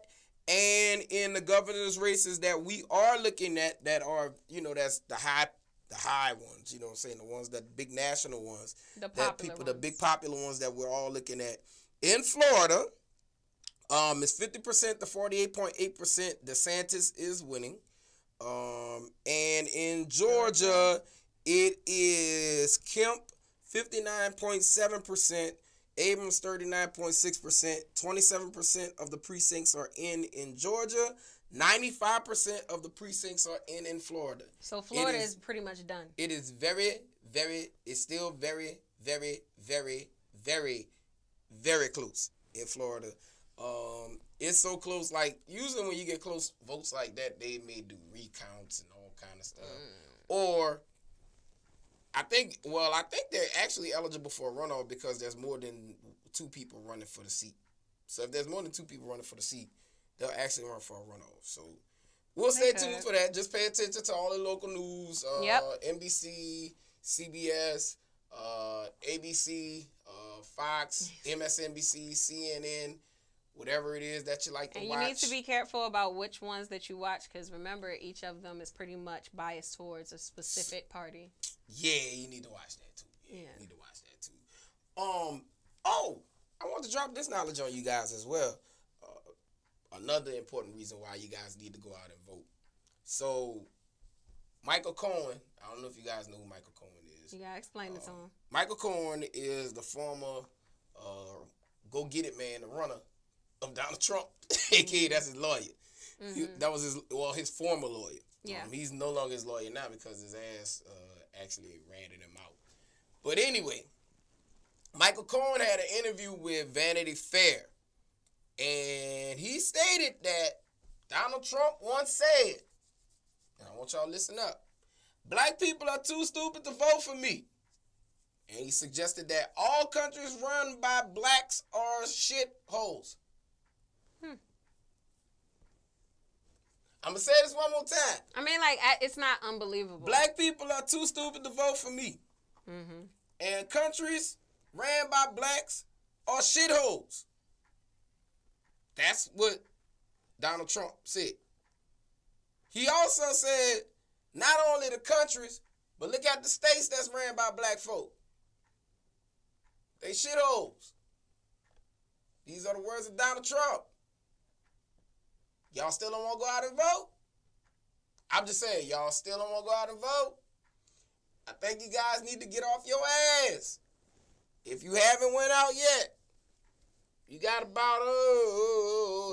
And in the governor's races that we are looking at, that are you know that's the high, the high ones. You know what I'm saying? The ones that big national ones. The that popular people, the big popular ones that we're all looking at. In Florida, um, it's 50% to 48.8%. DeSantis is winning. Um, and in Georgia, it is Kemp 59.7%, Abrams 39.6%, 27% of the precincts are in in Georgia, 95% of the precincts are in in Florida. So Florida is, pretty much done. It is very, very, it's still very, very, very, very, very close in Florida. Um, it's so close. Like usually when you get close votes like that, they may do recounts and all kind of stuff. Or I think, well, I think they're actually eligible for a runoff because there's more than two people running for the seat. So if there's more than two people running for the seat, they'll actually run for a runoff. So we'll stay They tuned for that. Just pay attention to all the local news. Uh, Yep. NBC, CBS, uh, ABC, uh, Fox, MSNBC, CNN, whatever it is that you like to And you watch. need to be careful about which ones that you watch because remember, each of them is pretty much biased towards a specific party. Yeah, you need to watch that too. Yeah, Yeah. you need to watch that too. Um. Oh, I want to drop this knowledge on you guys as well. Uh, another important reason why you guys need to go out and vote. So, Michael Cohen. I don't know if you guys know who Michael Cohen is. You gotta explain it to him. Michael Cohen is the former uh, go get it man, the runner of Donald Trump, aka that's his lawyer. He- Mhm. that was his well, his former lawyer. Yeah. Um, he's no longer his lawyer now because his ass uh, actually ranted him out. But anyway, Michael Cohen had an interview with Vanity Fair, and he stated that Donald Trump once said, and I want y'all to listen up, black people are too stupid to vote for me. And he suggested that all countries run by blacks are shit holes. Hmm. I'm gonna say this one more time. I mean, like, it's not unbelievable. Black people are too stupid to vote for me. Mm-hmm. And countries ran by blacks are shitholes. That's what Donald Trump said. He also said not only the countries, but look at the states that's ran by black folk. They shitholes. These are the words of Donald Trump. Y'all still don't want to go out and vote? I'm just saying, y'all still don't want to go out and vote? I think you guys need to get off your ass. If you haven't went out yet, you got about uh,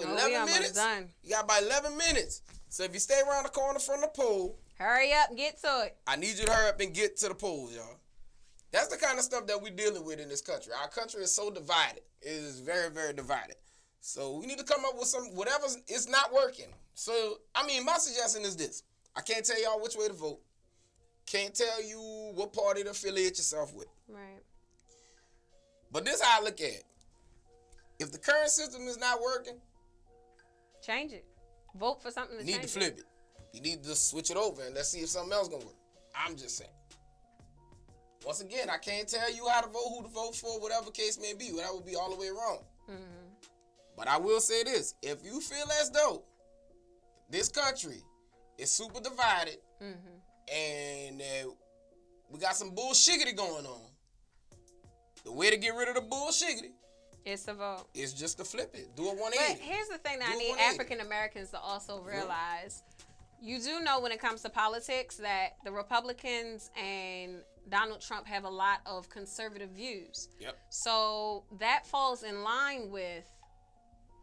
No, 11 minutes. done. You got about 11 minutes. So if you stay around the corner from the pool, Hurry up get to it. I need you to hurry up and get to the polls, y'all. That's the kind of stuff that we're dealing with in this country. Our country is so divided. It is very, very divided. So we need to come up with some whatever is not working. So I mean, my suggestion is this: I can't tell y'all which way to vote. Can't tell you what party to affiliate yourself with. Right. But this how I look at it. If the current system is not working, Change it. Vote for something to need to flip it. You need to switch it over and let's see if something else gonna work. I'm just saying. Once again, I can't tell you how to vote, who to vote for, whatever case may be. That would be all the way wrong. Mm-hmm. But I will say this: if you feel as though this country is super divided Mm-hmm. and uh, we got some bullshiggity going on, the way to get rid of the bullshiggity It's a vote. It's just to flip it. Do a But 180. here's the thing that Do I need African Americans to also realize. You do know when it comes to politics that the Republicans and Donald Trump have a lot of conservative views. Yep. So that falls in line with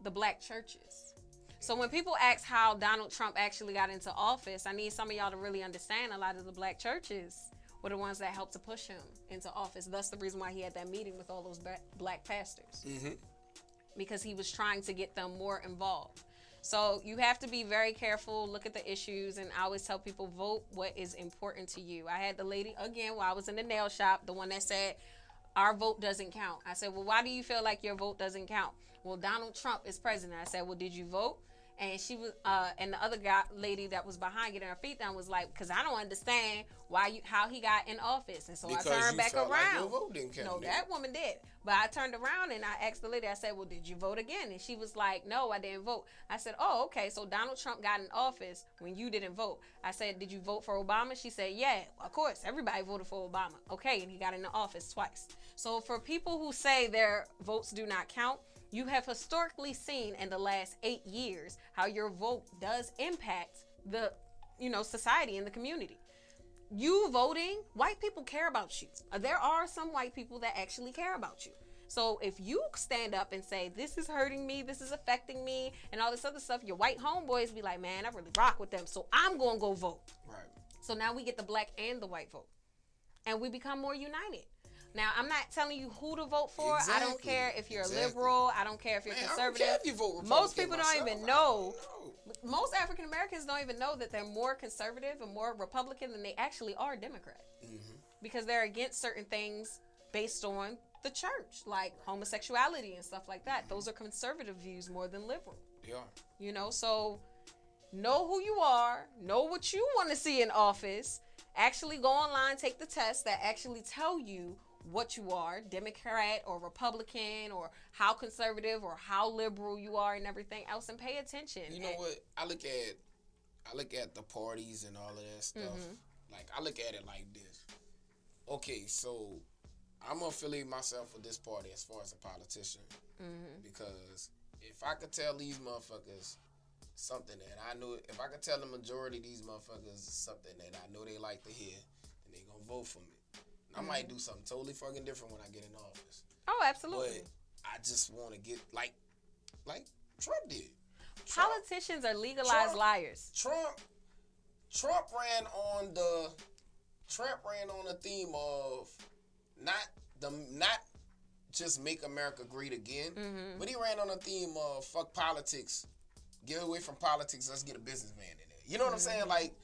the black churches. So when people ask how Donald Trump actually got into office, I need some of y'all to really understand a lot of the black churches were the ones that helped to push him into office. That's the reason why he had that meeting with all those black pastors Mm-hmm. because he was trying to get them more involved. So you have to be very careful, look at the issues, and I always tell people vote what is important to you. I had the lady again while I was in the nail shop, the one that said, Our vote doesn't count. I said, Well, why do you feel like your vote doesn't count? Well, Donald Trump is president. I said, Well, did you vote? And she was, uh, and the other guy, lady that was behind getting her feet down was like, because I don't understand why you, how he got in office. And so Because I turned back like around. your vote didn't count, no, that woman did. But I turned around and I asked the lady, I said, Well, did you vote again? And she was like, No, I didn't vote. I said, Oh, okay. So Donald Trump got in office when you didn't vote. I said, Did you vote for Obama? She said, Yeah, of course. Everybody voted for Obama. Okay. And he got in the office twice. So for people who say their votes do not count, you have historically seen in the last eight years how your vote does impact the you know society and the community you voting, white people care about you. There are some white people that actually care about you. So if you stand up and say, this is hurting me, this is affecting me, and all this other stuff, your white homeboys be like, man, I really rock with them. So I'm going to go vote. Right. So now we get the black and the white vote. And we become more united. Now, I'm not telling you who to vote for. I don't care if you're Exactly. a liberal. I don't care if you're Man, conservative. if you vote Most people don't even know. Most African Americans don't even know that they're more conservative and more Republican than they actually are Democrat Mm-hmm. because they're against certain things based on the church, like homosexuality and stuff like that. Those are conservative views more than liberal. They are. You know, so know who you are, know what you want to see in office. Actually, go online, take the test that actually tell you what you are, Democrat or Republican, or how conservative or how liberal you are, and everything else, and pay attention. You know And- what? I look at I look at the parties and all of that stuff. Mhm. Like I look at it like this. Okay, so I'm gonna affiliate myself with this party as far as a politician Mhm. because if I could tell these motherfuckers something that I know, if I could tell the majority of these motherfuckers something that I know they like to hear, then they gonna vote for me. I might Mhm. do something totally fucking different when I get in office. Oh, absolutely. But I just want to get like, like Trump did. Politicians are legalized Trump- liars. Trump Trump ran on the Trump ran on the theme of not the not just make America great again, Mhm. but he ran on a theme of fuck politics, get away from politics. Let's get a businessman in there. You know what I'm saying? Like.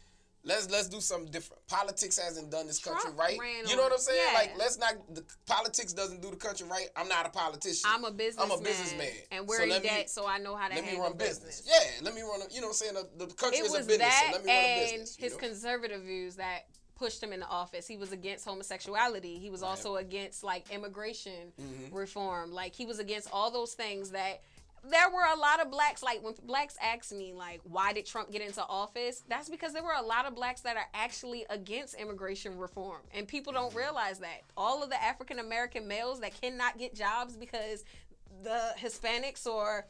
Let's let's do something different. Politics hasn't done this country Trump right. You know what I'm saying? yeah. Like let's not. The politics doesn't do the country right. I'm not a politician. I'm a businessman. I'm a businessman. And where So you at? So I know how to let me run business. business. Yeah, let me run. A, you know what I'm saying? The, the country it is a business. that so let me run a business. you his know? conservative views that pushed him into office. He was against homosexuality. He was also against like immigration Mhm. reform. Like he was against all those things that there were a lot of blacks like when blacks ask me like why did Trump get into office? That's because there were a lot of blacks that are actually against immigration reform. And people don't Mm-hmm. realize that. All of the African American males that cannot get jobs because the Hispanics or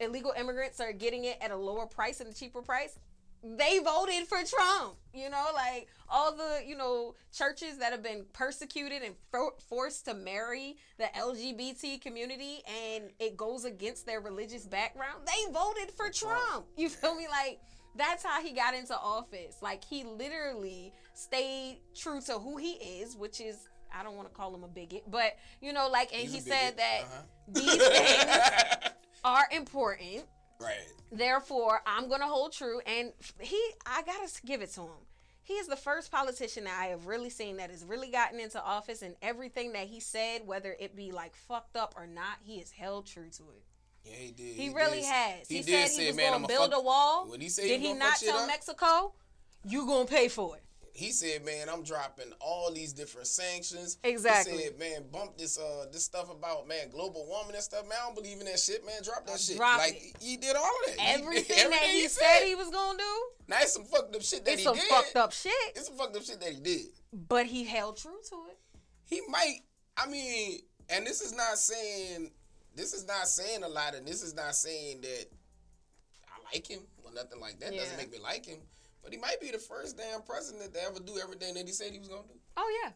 illegal immigrants are getting it at a lower price and a cheaper price they voted for Trump. You know, like all the, you know, churches that have been persecuted and for- forced to marry the LGBT community and it goes against their religious background, they voted for Trump. You feel me? Like, that's how he got into office. Like, he literally stayed true to who he is, which is. I don't want to call him a bigot, but you know, like, and He's he said that Uh-huh. these things are important Right. Therefore, I'm gonna hold true. And he, I gotta give it to him. He is the first politician that I have really seen that has really gotten into office, and everything that he said, whether it be like fucked up or not, he has held true to it. Yeah, he did. He, really did. has. He, did said he was gonna I'ma build fuck- a wall. When he said Did he he not tell Mexico, "You gonna pay for it"? He said, "Man, I'm dropping all these different sanctions." Exactly. He said, "Man, bump this uh this stuff about man global warming and stuff. Man, I don't believe in that shit. Man, drop that shit. Drop like it. he did all of that. He- Everything that he said he was gonna do, Now it's some fucked up shit that he did. it's he some did. fucked up shit. It's some fucked up shit that he did. But he held true to it. He might. I mean, and this is not saying this is not saying a lot, and this is not saying that I like him or nothing like that. Doesn't make me like him. But he might be the first damn president to ever do everything that he said he was gonna do. Oh yeah.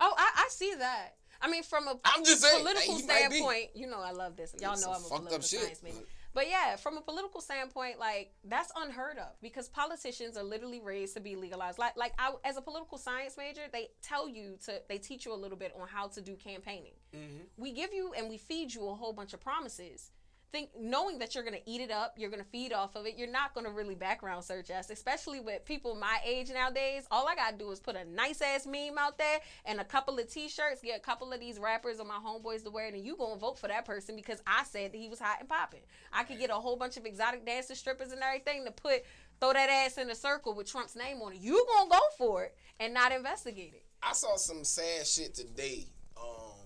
Oh, I, I see that. I mean, from a I'm just saying, political like, he might be. standpoint, you know, I love this. Y'all know I'm a political shit, science major. but- yeah, from a political standpoint, like that's unheard of because politicians are literally raised to be legalized. Like, like I, as a political science major, they tell you to, they teach you a little bit on how to do campaigning. Mm-hmm. We give you and we feed you a whole bunch of promises. Think knowing that you're gonna eat it up, you're gonna feed off of it. You're not gonna really background search us, especially with people my age nowadays. All I gotta do is put a nice ass meme out there and a couple of t-shirts, get a couple of these rappers or my homeboys to wear it, and you gonna vote for that person because I said that he was hot and popping. I could get a whole bunch of exotic dancers, strippers, and everything to put throw that ass in a circle with Trump's name on it. You gonna go for it and not investigate it. I saw some sad shit today. Um,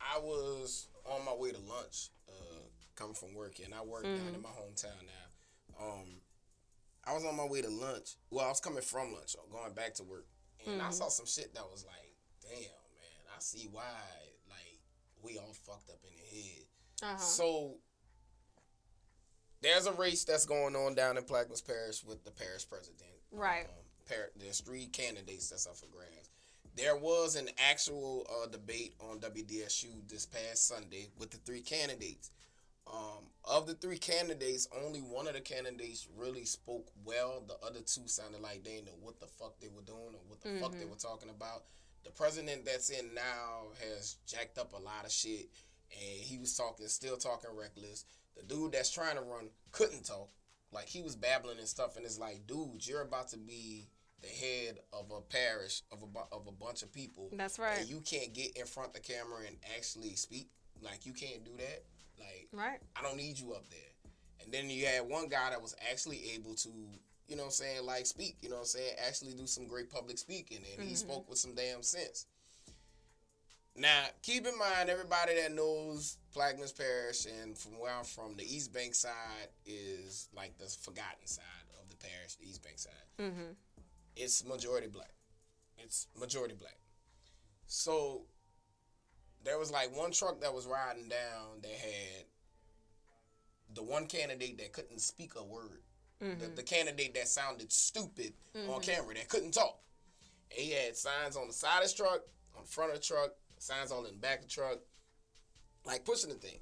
I was on my way to lunch, coming from work, and I work down Mhm. in my hometown now. Um, I was on my way to lunch. Well, I was coming from lunch, going back to work, and I Mhm. saw some shit that was like, "Damn, man, I see why." Like we all fucked up in the head. Uh-huh. So there's a race that's going on down in Plaquemines Parish with the parish president. Right. Par- there's three candidates that's up for grabs. There was an actual uh, debate on WDSU this past Sunday with the three candidates. Um, of the three candidates, only one of the candidates really spoke well. The other two sounded like they didn't know what the fuck they were doing or what the fuck they Mhm. were talking about. The president that's in now has jacked up a lot of shit, and he was talking, still talking reckless. The dude that's trying to run couldn't talk, like he was babbling and stuff, and it's like, dude, you're about to be the head of a parish of a of a bunch of people. That's right. And you can't get in front of the camera and actually speak. Like you can't do that. Like Right. I don't need you up there. And then you had one guy that was actually able to, you know what I'm saying, like speak, you know what I'm saying, actually do some great public speaking. And he Mhm. spoke with some damn sense. Now, keep in mind, everybody that knows Plaquemines Parish and from where I'm from, the East Bank side is like the forgotten side of the parish, the East Bank side. Mm-hmm. It's majority black. It's majority black. So there was like one truck that was riding down that had the one candidate that couldn't speak a word. The, Mhm. the candidate that sounded stupid on Mhm. camera that couldn't talk. And he had signs on the side of his truck, on the front of the truck, signs on the back of the truck, like pushing the thing.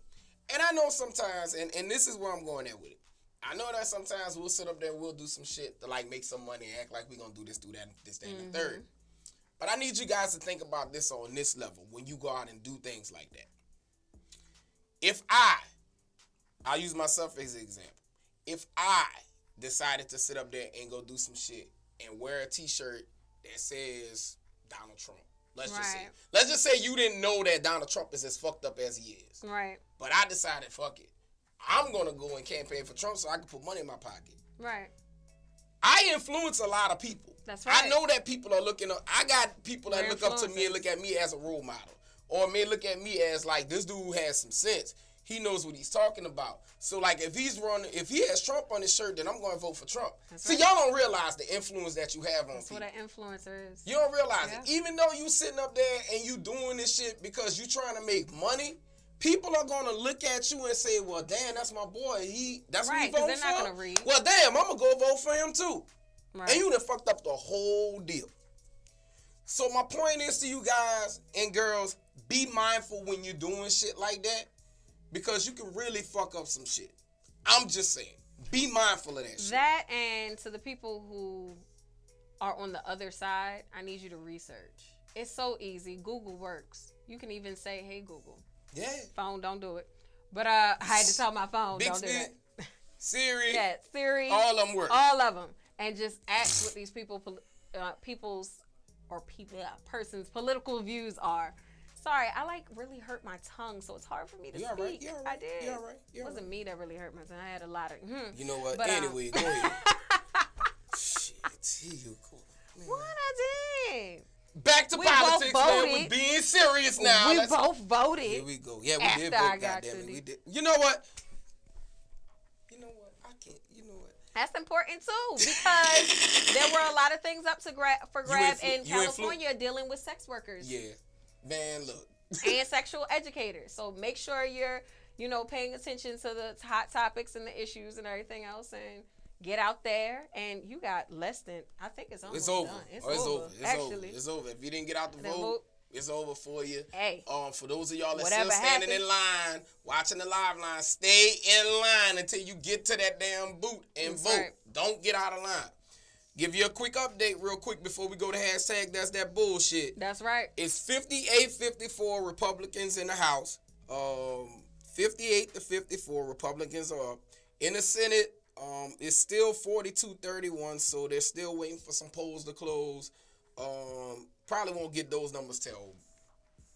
And I know sometimes, and, and this is where I'm going at with it. I know that sometimes we'll sit up there we'll do some shit to like make some money, act like we're gonna do this, do that, this, that, and the third. But I need you guys to think about this on this level when you go out and do things like that. If I, I'll use myself as an example. If I decided to sit up there and go do some shit and wear a T-shirt that says Donald Trump, let's just say, let's just say you didn't know that Donald Trump is as fucked up as he is, Right. but I decided, fuck it, I'm gonna go and campaign for Trump so I can put money in my pocket. Right. I influence a lot of people. That's right. I know that people are looking up. I got people that look up to me and look at me as a role model, or may look at me as like this dude has some sense. He knows what he's talking about. So like if he's running, if he has Trump on his shirt, then I'm going to vote for Trump. That's See, right. y'all don't realize the influence that you have on That's people. what an influencer is. You don't realize Yeah. it. Even though you sitting up there and you doing this shit because you trying to make money, people are gonna look at you and say, "Well, damn, that's my boy. He that's Right, what he not for." Well, damn, I'm gonna go vote for him too. Right. And you done fucked up the whole deal. So my point is to you guys and girls, be mindful when you're doing shit like that because you can really fuck up some shit. I'm just saying, be mindful of that shit. That and to the people who are on the other side, I need you to research. It's so easy. Google works. You can even say, "Hey Google." Yeah. Phone, don't do it. But uh, I had to tell my phone, Big don't do that. Siri, Yeah, Siri. all of them work. All of them, and just ask what these people, uh, people's or people, uh, person's political views are. Sorry, I like really hurt my tongue, so it's hard for me to You all speak. right, you all I did. you all right, you it wasn't me that really hurt my tongue. I had a lot of. Hmm. You know what? But, um, anyway, go ahead. shit, you cool. What I did. Back to We politics, man. We're being serious now. We Let's- both voted. Here we go. Yeah, we did vote. Goddamn it, we did. You know what? You know what? I can't. You know what? That's important too because there were a lot of things up to grab for grab in California dealing with sex workers Yeah, man. Look, and sexual educators. So make sure you're, you know, paying attention to the hot topics and the issues and everything else, and get out there. And you got less than I think it's almost it's over. done. It's, Oh, it's over. over. It's Actually, over. It's over. If you didn't get out the vote, vote. it's over for you. Hey. Um, for those of y'all that Whatever still standing in line, watching the live line, stay in line until you get to that damn boot and That's vote. right. Don't get out of line. Give you a quick update, real quick, before we go to hashtag. That's that bullshit. That's right. It's 58 54 Republicans in the House. Um, 58 to 54 Republicans are up. In the Senate, um, it's still 42 31, so they're still waiting for some polls to close. Um, probably won't get those numbers till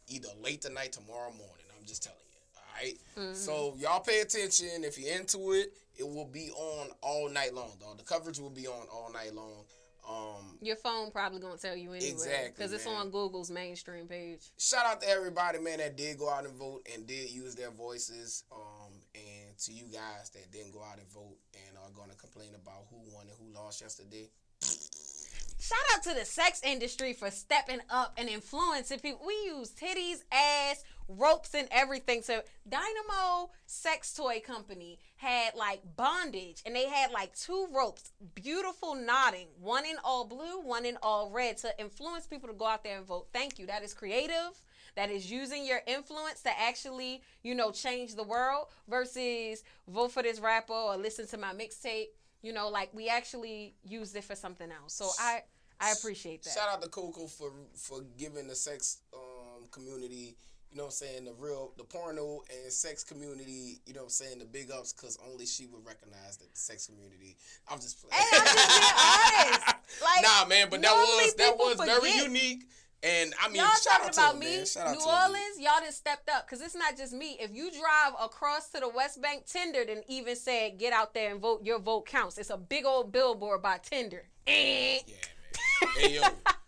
either late tonight, tomorrow morning. I'm just telling you. All right? Mhm. So y'all pay attention. If you're into it, it will be on all night long, though. The coverage will be on all night long. Um, your phone probably gonna tell you anyway Exactly, because it's on Google's mainstream page. shout out to everybody, man, that did go out and vote and did use their voices. Um, to you guys that didn't go out and vote and are gonna complain about who won and who lost yesterday. Shout out to the sex industry for stepping up and influencing people. We use titties, ass, ropes, and everything. So Dynamo Sex Toy Company had like bondage, and they had like two ropes, beautiful knotting, one in all blue, one in all red, to influence people to go out there and vote. Thank you. That is creative. That is using your influence to actually, you know, change the world versus vote for this rapper or listen to my mixtape. You know, like we actually used it for something else. So I I appreciate that. Shout out to Coco for for giving the sex um, community, you know what I'm saying, the real the porno and sex community, you know what I'm saying, the big ups because only she would recognize the sex community. I'm just playing. And I'm just Like, nah, man, but that was that was very unique. And I mean, y'all shout talking out to about me, man. New. Orleans. Y'all done stepped up because it's not just me. If you drive across to the West Bank, Tinder done even said, "Get out there and vote. Your vote counts." It's a big old billboard by Tinder. Eh. Hey yo,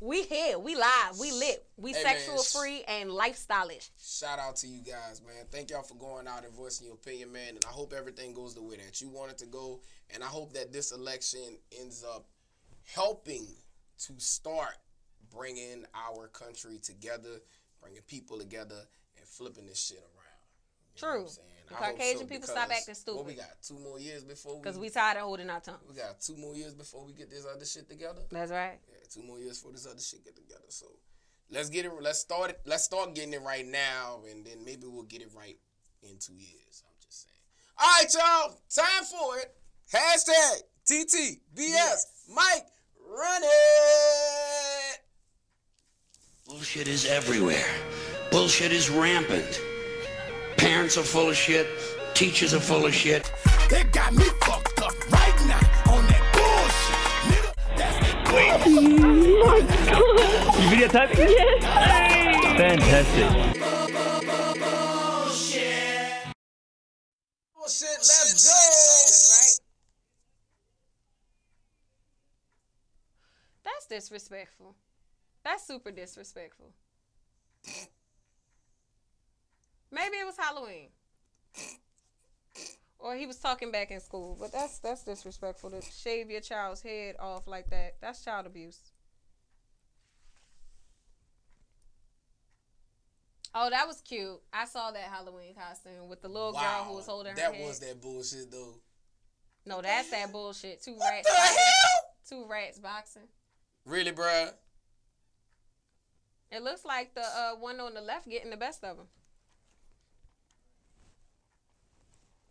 We here. We live. We lit. We Hey, sexual sh- free and lifestyleish. Shout out to you guys, man. Thank y'all for going out and voicing your opinion, man. And I hope everything goes the way that you want it to go. And I hope that this election ends up helping to start bringing our country together, bringing people together, and flipping this shit around. True. The Caucasian so, people stop acting stupid. What we got? Two more years before we. Because we tired of holding our tongue. We got two more years before we get this other shit together. That's right. Yeah, two more years for this other shit get together. So let's get it. Let's start it. Let's start getting it right now, and then maybe we'll get it right in two years. I'm just saying. All right, y'all. Time for it. Hashtag TTBS. Mike, run it. Bullshit is everywhere. Bullshit is rampant. Parents are full of shit. Teachers are full of shit. They got me fucked up right now on that bullshit. Nigga, that's the way. You videotaping? Yes. Fantastic. Bullshit, let's go. That's right. That's disrespectful. That's super disrespectful. Maybe it was Halloween. Or he was talking back in school, but that's that's disrespectful to shave your child's head off like that. That's child abuse. Oh, that was cute. I saw that Halloween costume with the little girl who was holding her That was that bullshit though. No, that's that bullshit. Two rats. the hell? Two rats boxing. Really, bruh? It looks like the uh, one on the left getting the best of him.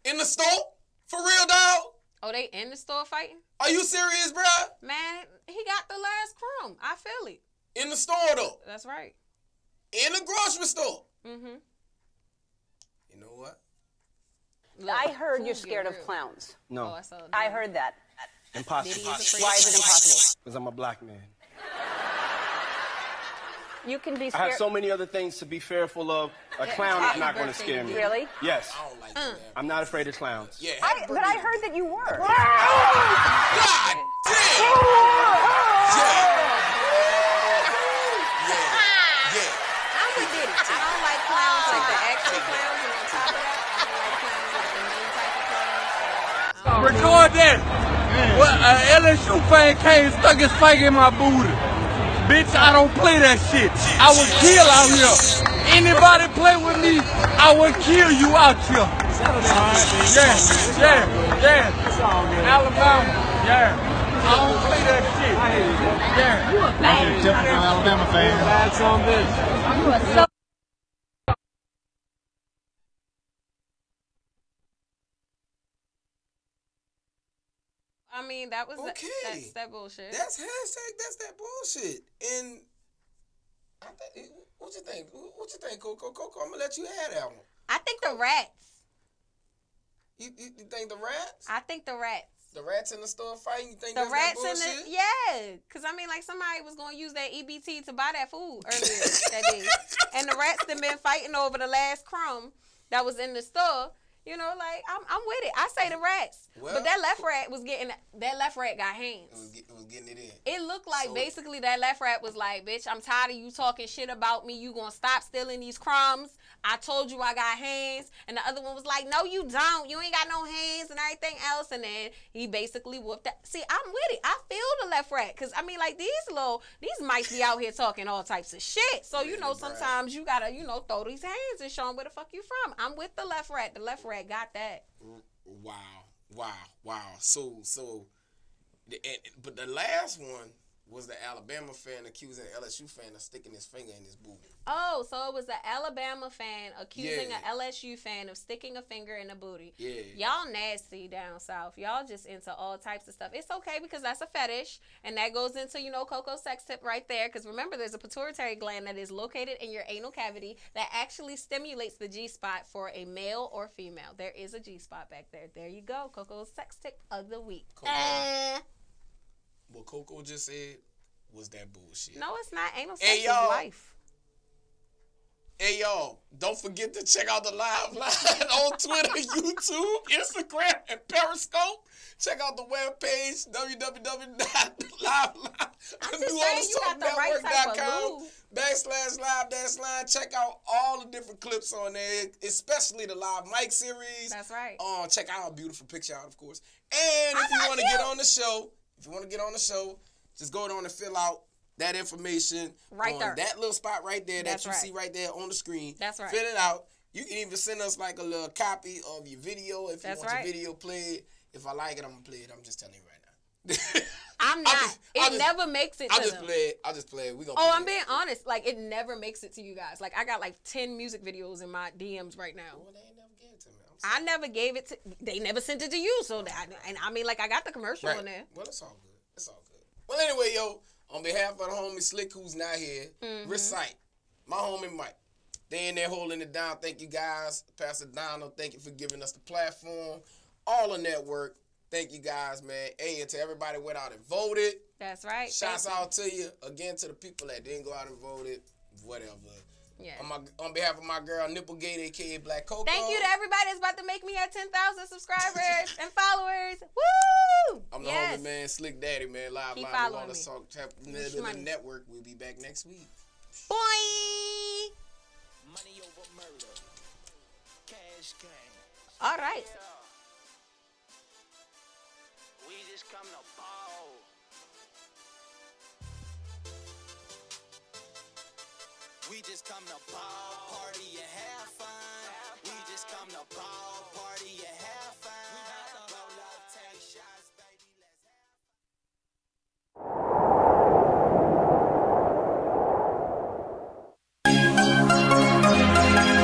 In the store? For real, dog? Oh, they in the store fighting? Are you serious, bruh? Man, he got the last crumb. I feel it. In the store though. That's right. In the grocery store. Mm-hmm. You know what? I heard you're scared of clowns. Oh, No, I heard that. impossible. Why is it impossible? Because I'm a black man. You can be Scared. I have so many other things to be fearful of. A clown is not going to scare me. Really? Yes. I don't like Mm. I'm not afraid of clowns. Yeah. I, but I heard that you were. I'm with Diddy. I don't like clowns like the actual clowns, and on top of that, I don't like clowns like the main type of clowns. Record that. Well, uh, LSU fan came stuck his finger in my booty. Bitch, I don't play that shit. I will kill out here. Anybody play with me, I will kill you out here. Yeah, yeah, yeah. Alabama, yeah. I don't play that shit. Yeah. You a typical Alabama fan. That's on this. You so. I mean, that was Okay. that's that bullshit. That's hashtag. That's that bullshit. And I think, what you think? What you think, Coco? Coco, I'm gonna let you have that one. I think the rats. You, you, you think the rats? I think the rats. The rats in the store fighting? You think The rats in the yeah, cause I mean like somebody was gonna use that EBT to buy that food earlier that day, and the rats have been fighting over the last crumb that was in the store. You know, like I'm, I'm with it. I say the rats, Well- but that left rat was getting that left rat got hands. It was, get- it was getting it in. It looked like So- basically that left rat was like, bitch, I'm tired of you talking shit about me. You gonna stop stealing these crumbs. I told you I got hands. And the other one was like, no, you don't. You ain't got no hands and everything else. And then he basically whooped that. See, I'm with it. I feel the left rat. Cause I mean, like these little, these mice be out here talking all types of shit. So, you know, sometimes you gotta, you know, throw these hands and show them where the fuck you from. I'm with the left rat. The left rat got that. Wow, wow, wow. So, so, and, but the last one was the Alabama fan accusing the LSU fan of sticking his finger in his booty. Oh, so it was the Alabama fan accusing Yeah. a LSU fan of sticking a finger in a booty. Yeah. Y'all nasty down south. Y'all just into all types of stuff. It's okay because that's a fetish, and that goes into you know Coco sex tip right there. Because remember, there's a pituitary gland that is located in your anal cavity that actually stimulates the G spot for a male or female. There is a G spot back there. There you go. Coco's sex tip of the week. Eh. What Coco just said was that bullshit. No, it's not. Anal Hey, sex is y'all. life. Hey y'all, don't forget to check out the live line on Twitter, YouTube, Instagram, and Periscope. Check out the webpage, www.liveline.com lube. backslash live dash line. Check out all the different clips on there, especially the live mic series. That's right. Uh, check out our beautiful picture out, of course. And if you want to get on the show, if you want to get on the show, just go down and fill out that information Right on there. that little spot right there That's that you right. see right there on the screen. That's right. Fill it out. You can even send us like a little copy of your video if That's you want right. your video played. If I like it, I'm gonna play it. I'm just telling you right now. I'm not. just- it just- never makes it I'll just them. play it. I'll just play it. We gonna. Oh, play I'm it. being honest. Like it never makes it to you guys. Like I got like ten music videos in my DMs right now. I never gave it to. They never sent it to you. So that, and I mean, like I got the commercial Right. in there. Well, it's all good. It's all good. Well, anyway, yo, on behalf of the homie Slick, who's not here, Mhm. recite. My homie Mike. They in there holding it down. Thank you guys. Pastor Donald, thank you for giving us the platform. All the network. Thank you guys, man. Hey, and to everybody went out and voted. That's right. Shouts Thank you. out to you. Again, to the people that didn't go out and voted. Whatever. Yeah. On, my, on behalf of my girl Nipplegate, aka Black Coco. Thank you to everybody that's about to make me at 10,000 subscribers and followers. Woo! I'm the yes. homie man, Slick Daddy man, live Keep live following on the me. Talk Tap Get the your money. network. We'll be back next week. Boy. Money over murder. Cash gang. All right. We just come to ball. We just come to ball, party and have fun. We just come to ball, party and have fun. Roll up, take shots, baby.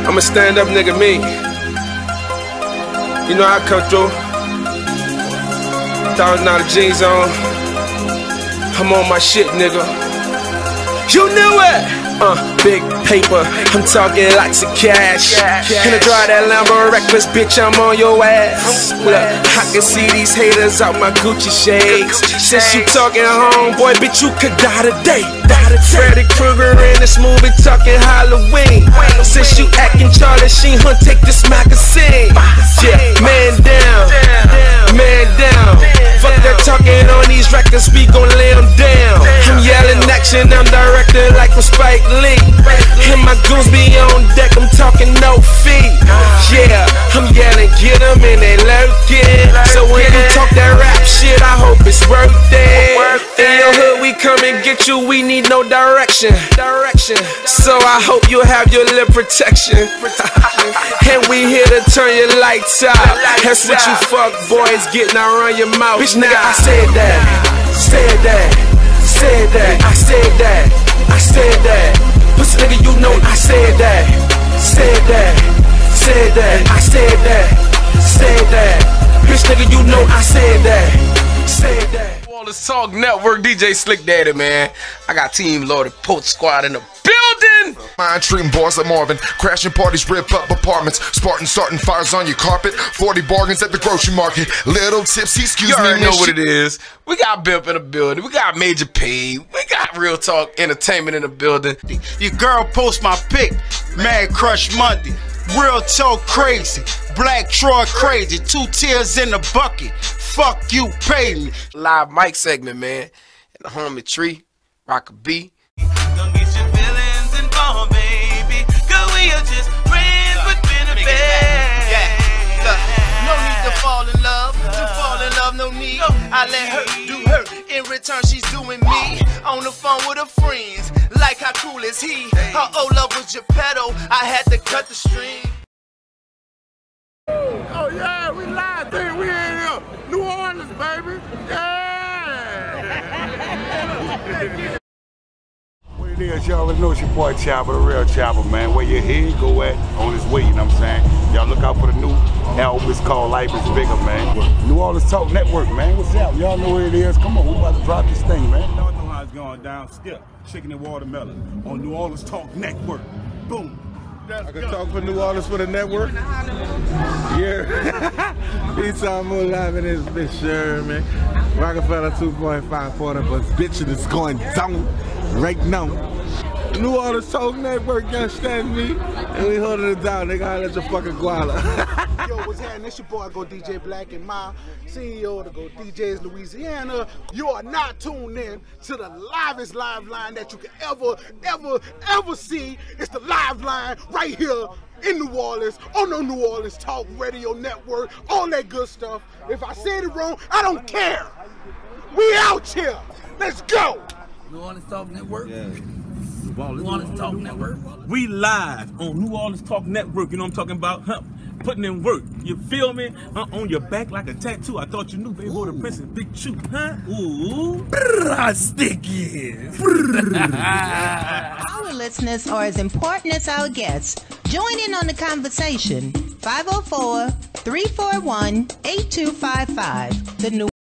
Let's I'm a stand up nigga, me. You know I come through. Thousand dollar jeans on. I'm on my shit, nigga. You knew it! Uh, big paper, I'm talking lots of cash. Can I drive that Lambo reckless, bitch? I'm on your ass. Look, I can see these haters out my Gucci shades. Since you talking homeboy, bitch, you could die today. Freddy Krueger in this movie talking Halloween. Since you acting Charlie Sheen, huh, take this magazine. Yeah, man down, man down. Fuck that talking on these records, we gon' lay 'em down. I'm yelling action, I'm directed like with Spike Lee. And my goons be on deck, I'm talking no fee. Yeah, I'm yelling, get 'em and they lurking. So when you talk that rap shit, I hope it's worth it. In your hood, we come and get you, we need no direction. Direction. So I hope you have your lip protection. and we here to turn your lights out. That's what you fuck boys getting around your mouth. Bitch, nigga, I said that. Said that. Said that. I said that. I said that. Pussy nigga, you know I said that. Said that. Said that. I said that. Said that. Bitch nigga, you know I said that. Said that. Wallace Talk Network, DJ Slick Daddy, man. I got Team Loaded Post Squad in the building. Mind treating boys like Marvin, crashing parties, rip up apartments, Spartan starting fires on your carpet, 40 bargains at the grocery market, little tipsy, excuse You me, already know what it is. We got Bimp in the building. We got Major P. We got Real Talk Entertainment in the building. Your girl post my pic, Mad Crush Monday. Real talk crazy, Black Troy crazy, two tears in the bucket. Fuck you, pay me. Live mic segment, man. And the homie Tree, Rocker B. involved, baby. Cause we are just friends with benefits. Yeah, look, no need to fall in love. To fall in love, no need. I let her do her. In return, she's doing me. On the phone with her friends. Like how cool is he? Her old love was Geppetto. I had to cut the string. Oh yeah, we live, dude. We in here. New Orleans, baby. Yeah. What it is, y'all already know it's your boy Chopper, the real Chopper, man. Where your head go at on his way, you know what I'm saying? Y'all look out for the new album, it's called Life is Bigger, man. New Orleans Talk Network, man. What's up? Y'all know what it is. Come on, we about to drop this thing, man. Y'all know how it's going down. Skip, chicken and watermelon on New Orleans Talk Network. Boom. I can talk for New Orleans for the network. Yeah. Peace out, more live in this bitch, sure, man. Rockefeller 2.5 quarter, but bitch is going down right now. New Orleans Talk Network, you understand me? And we holding it down. They gotta let your fucking guala. Yo, what's happening? It's your boy, Go DJ Black and my CEO to Go DJs Louisiana. You are not tuned in to the livest live line that you can ever, ever, ever see. It's the live line right here in New Orleans on the New Orleans Talk Radio Network, all that good stuff. If I said it wrong, I don't care. We out here. Let's go. New Orleans Talk Network. Yeah. New Orleans Talk Network. We live on New Orleans Talk Network. You know what I'm talking about? Huh? Putting in work. You feel me? Uh, on your back like a tattoo. I thought you knew, baby. Boy, the princess, big chew, huh? Ooh. Brrrr, sticky. Our listeners are as important as our guests. Join in on the conversation. 504 341 8255. The New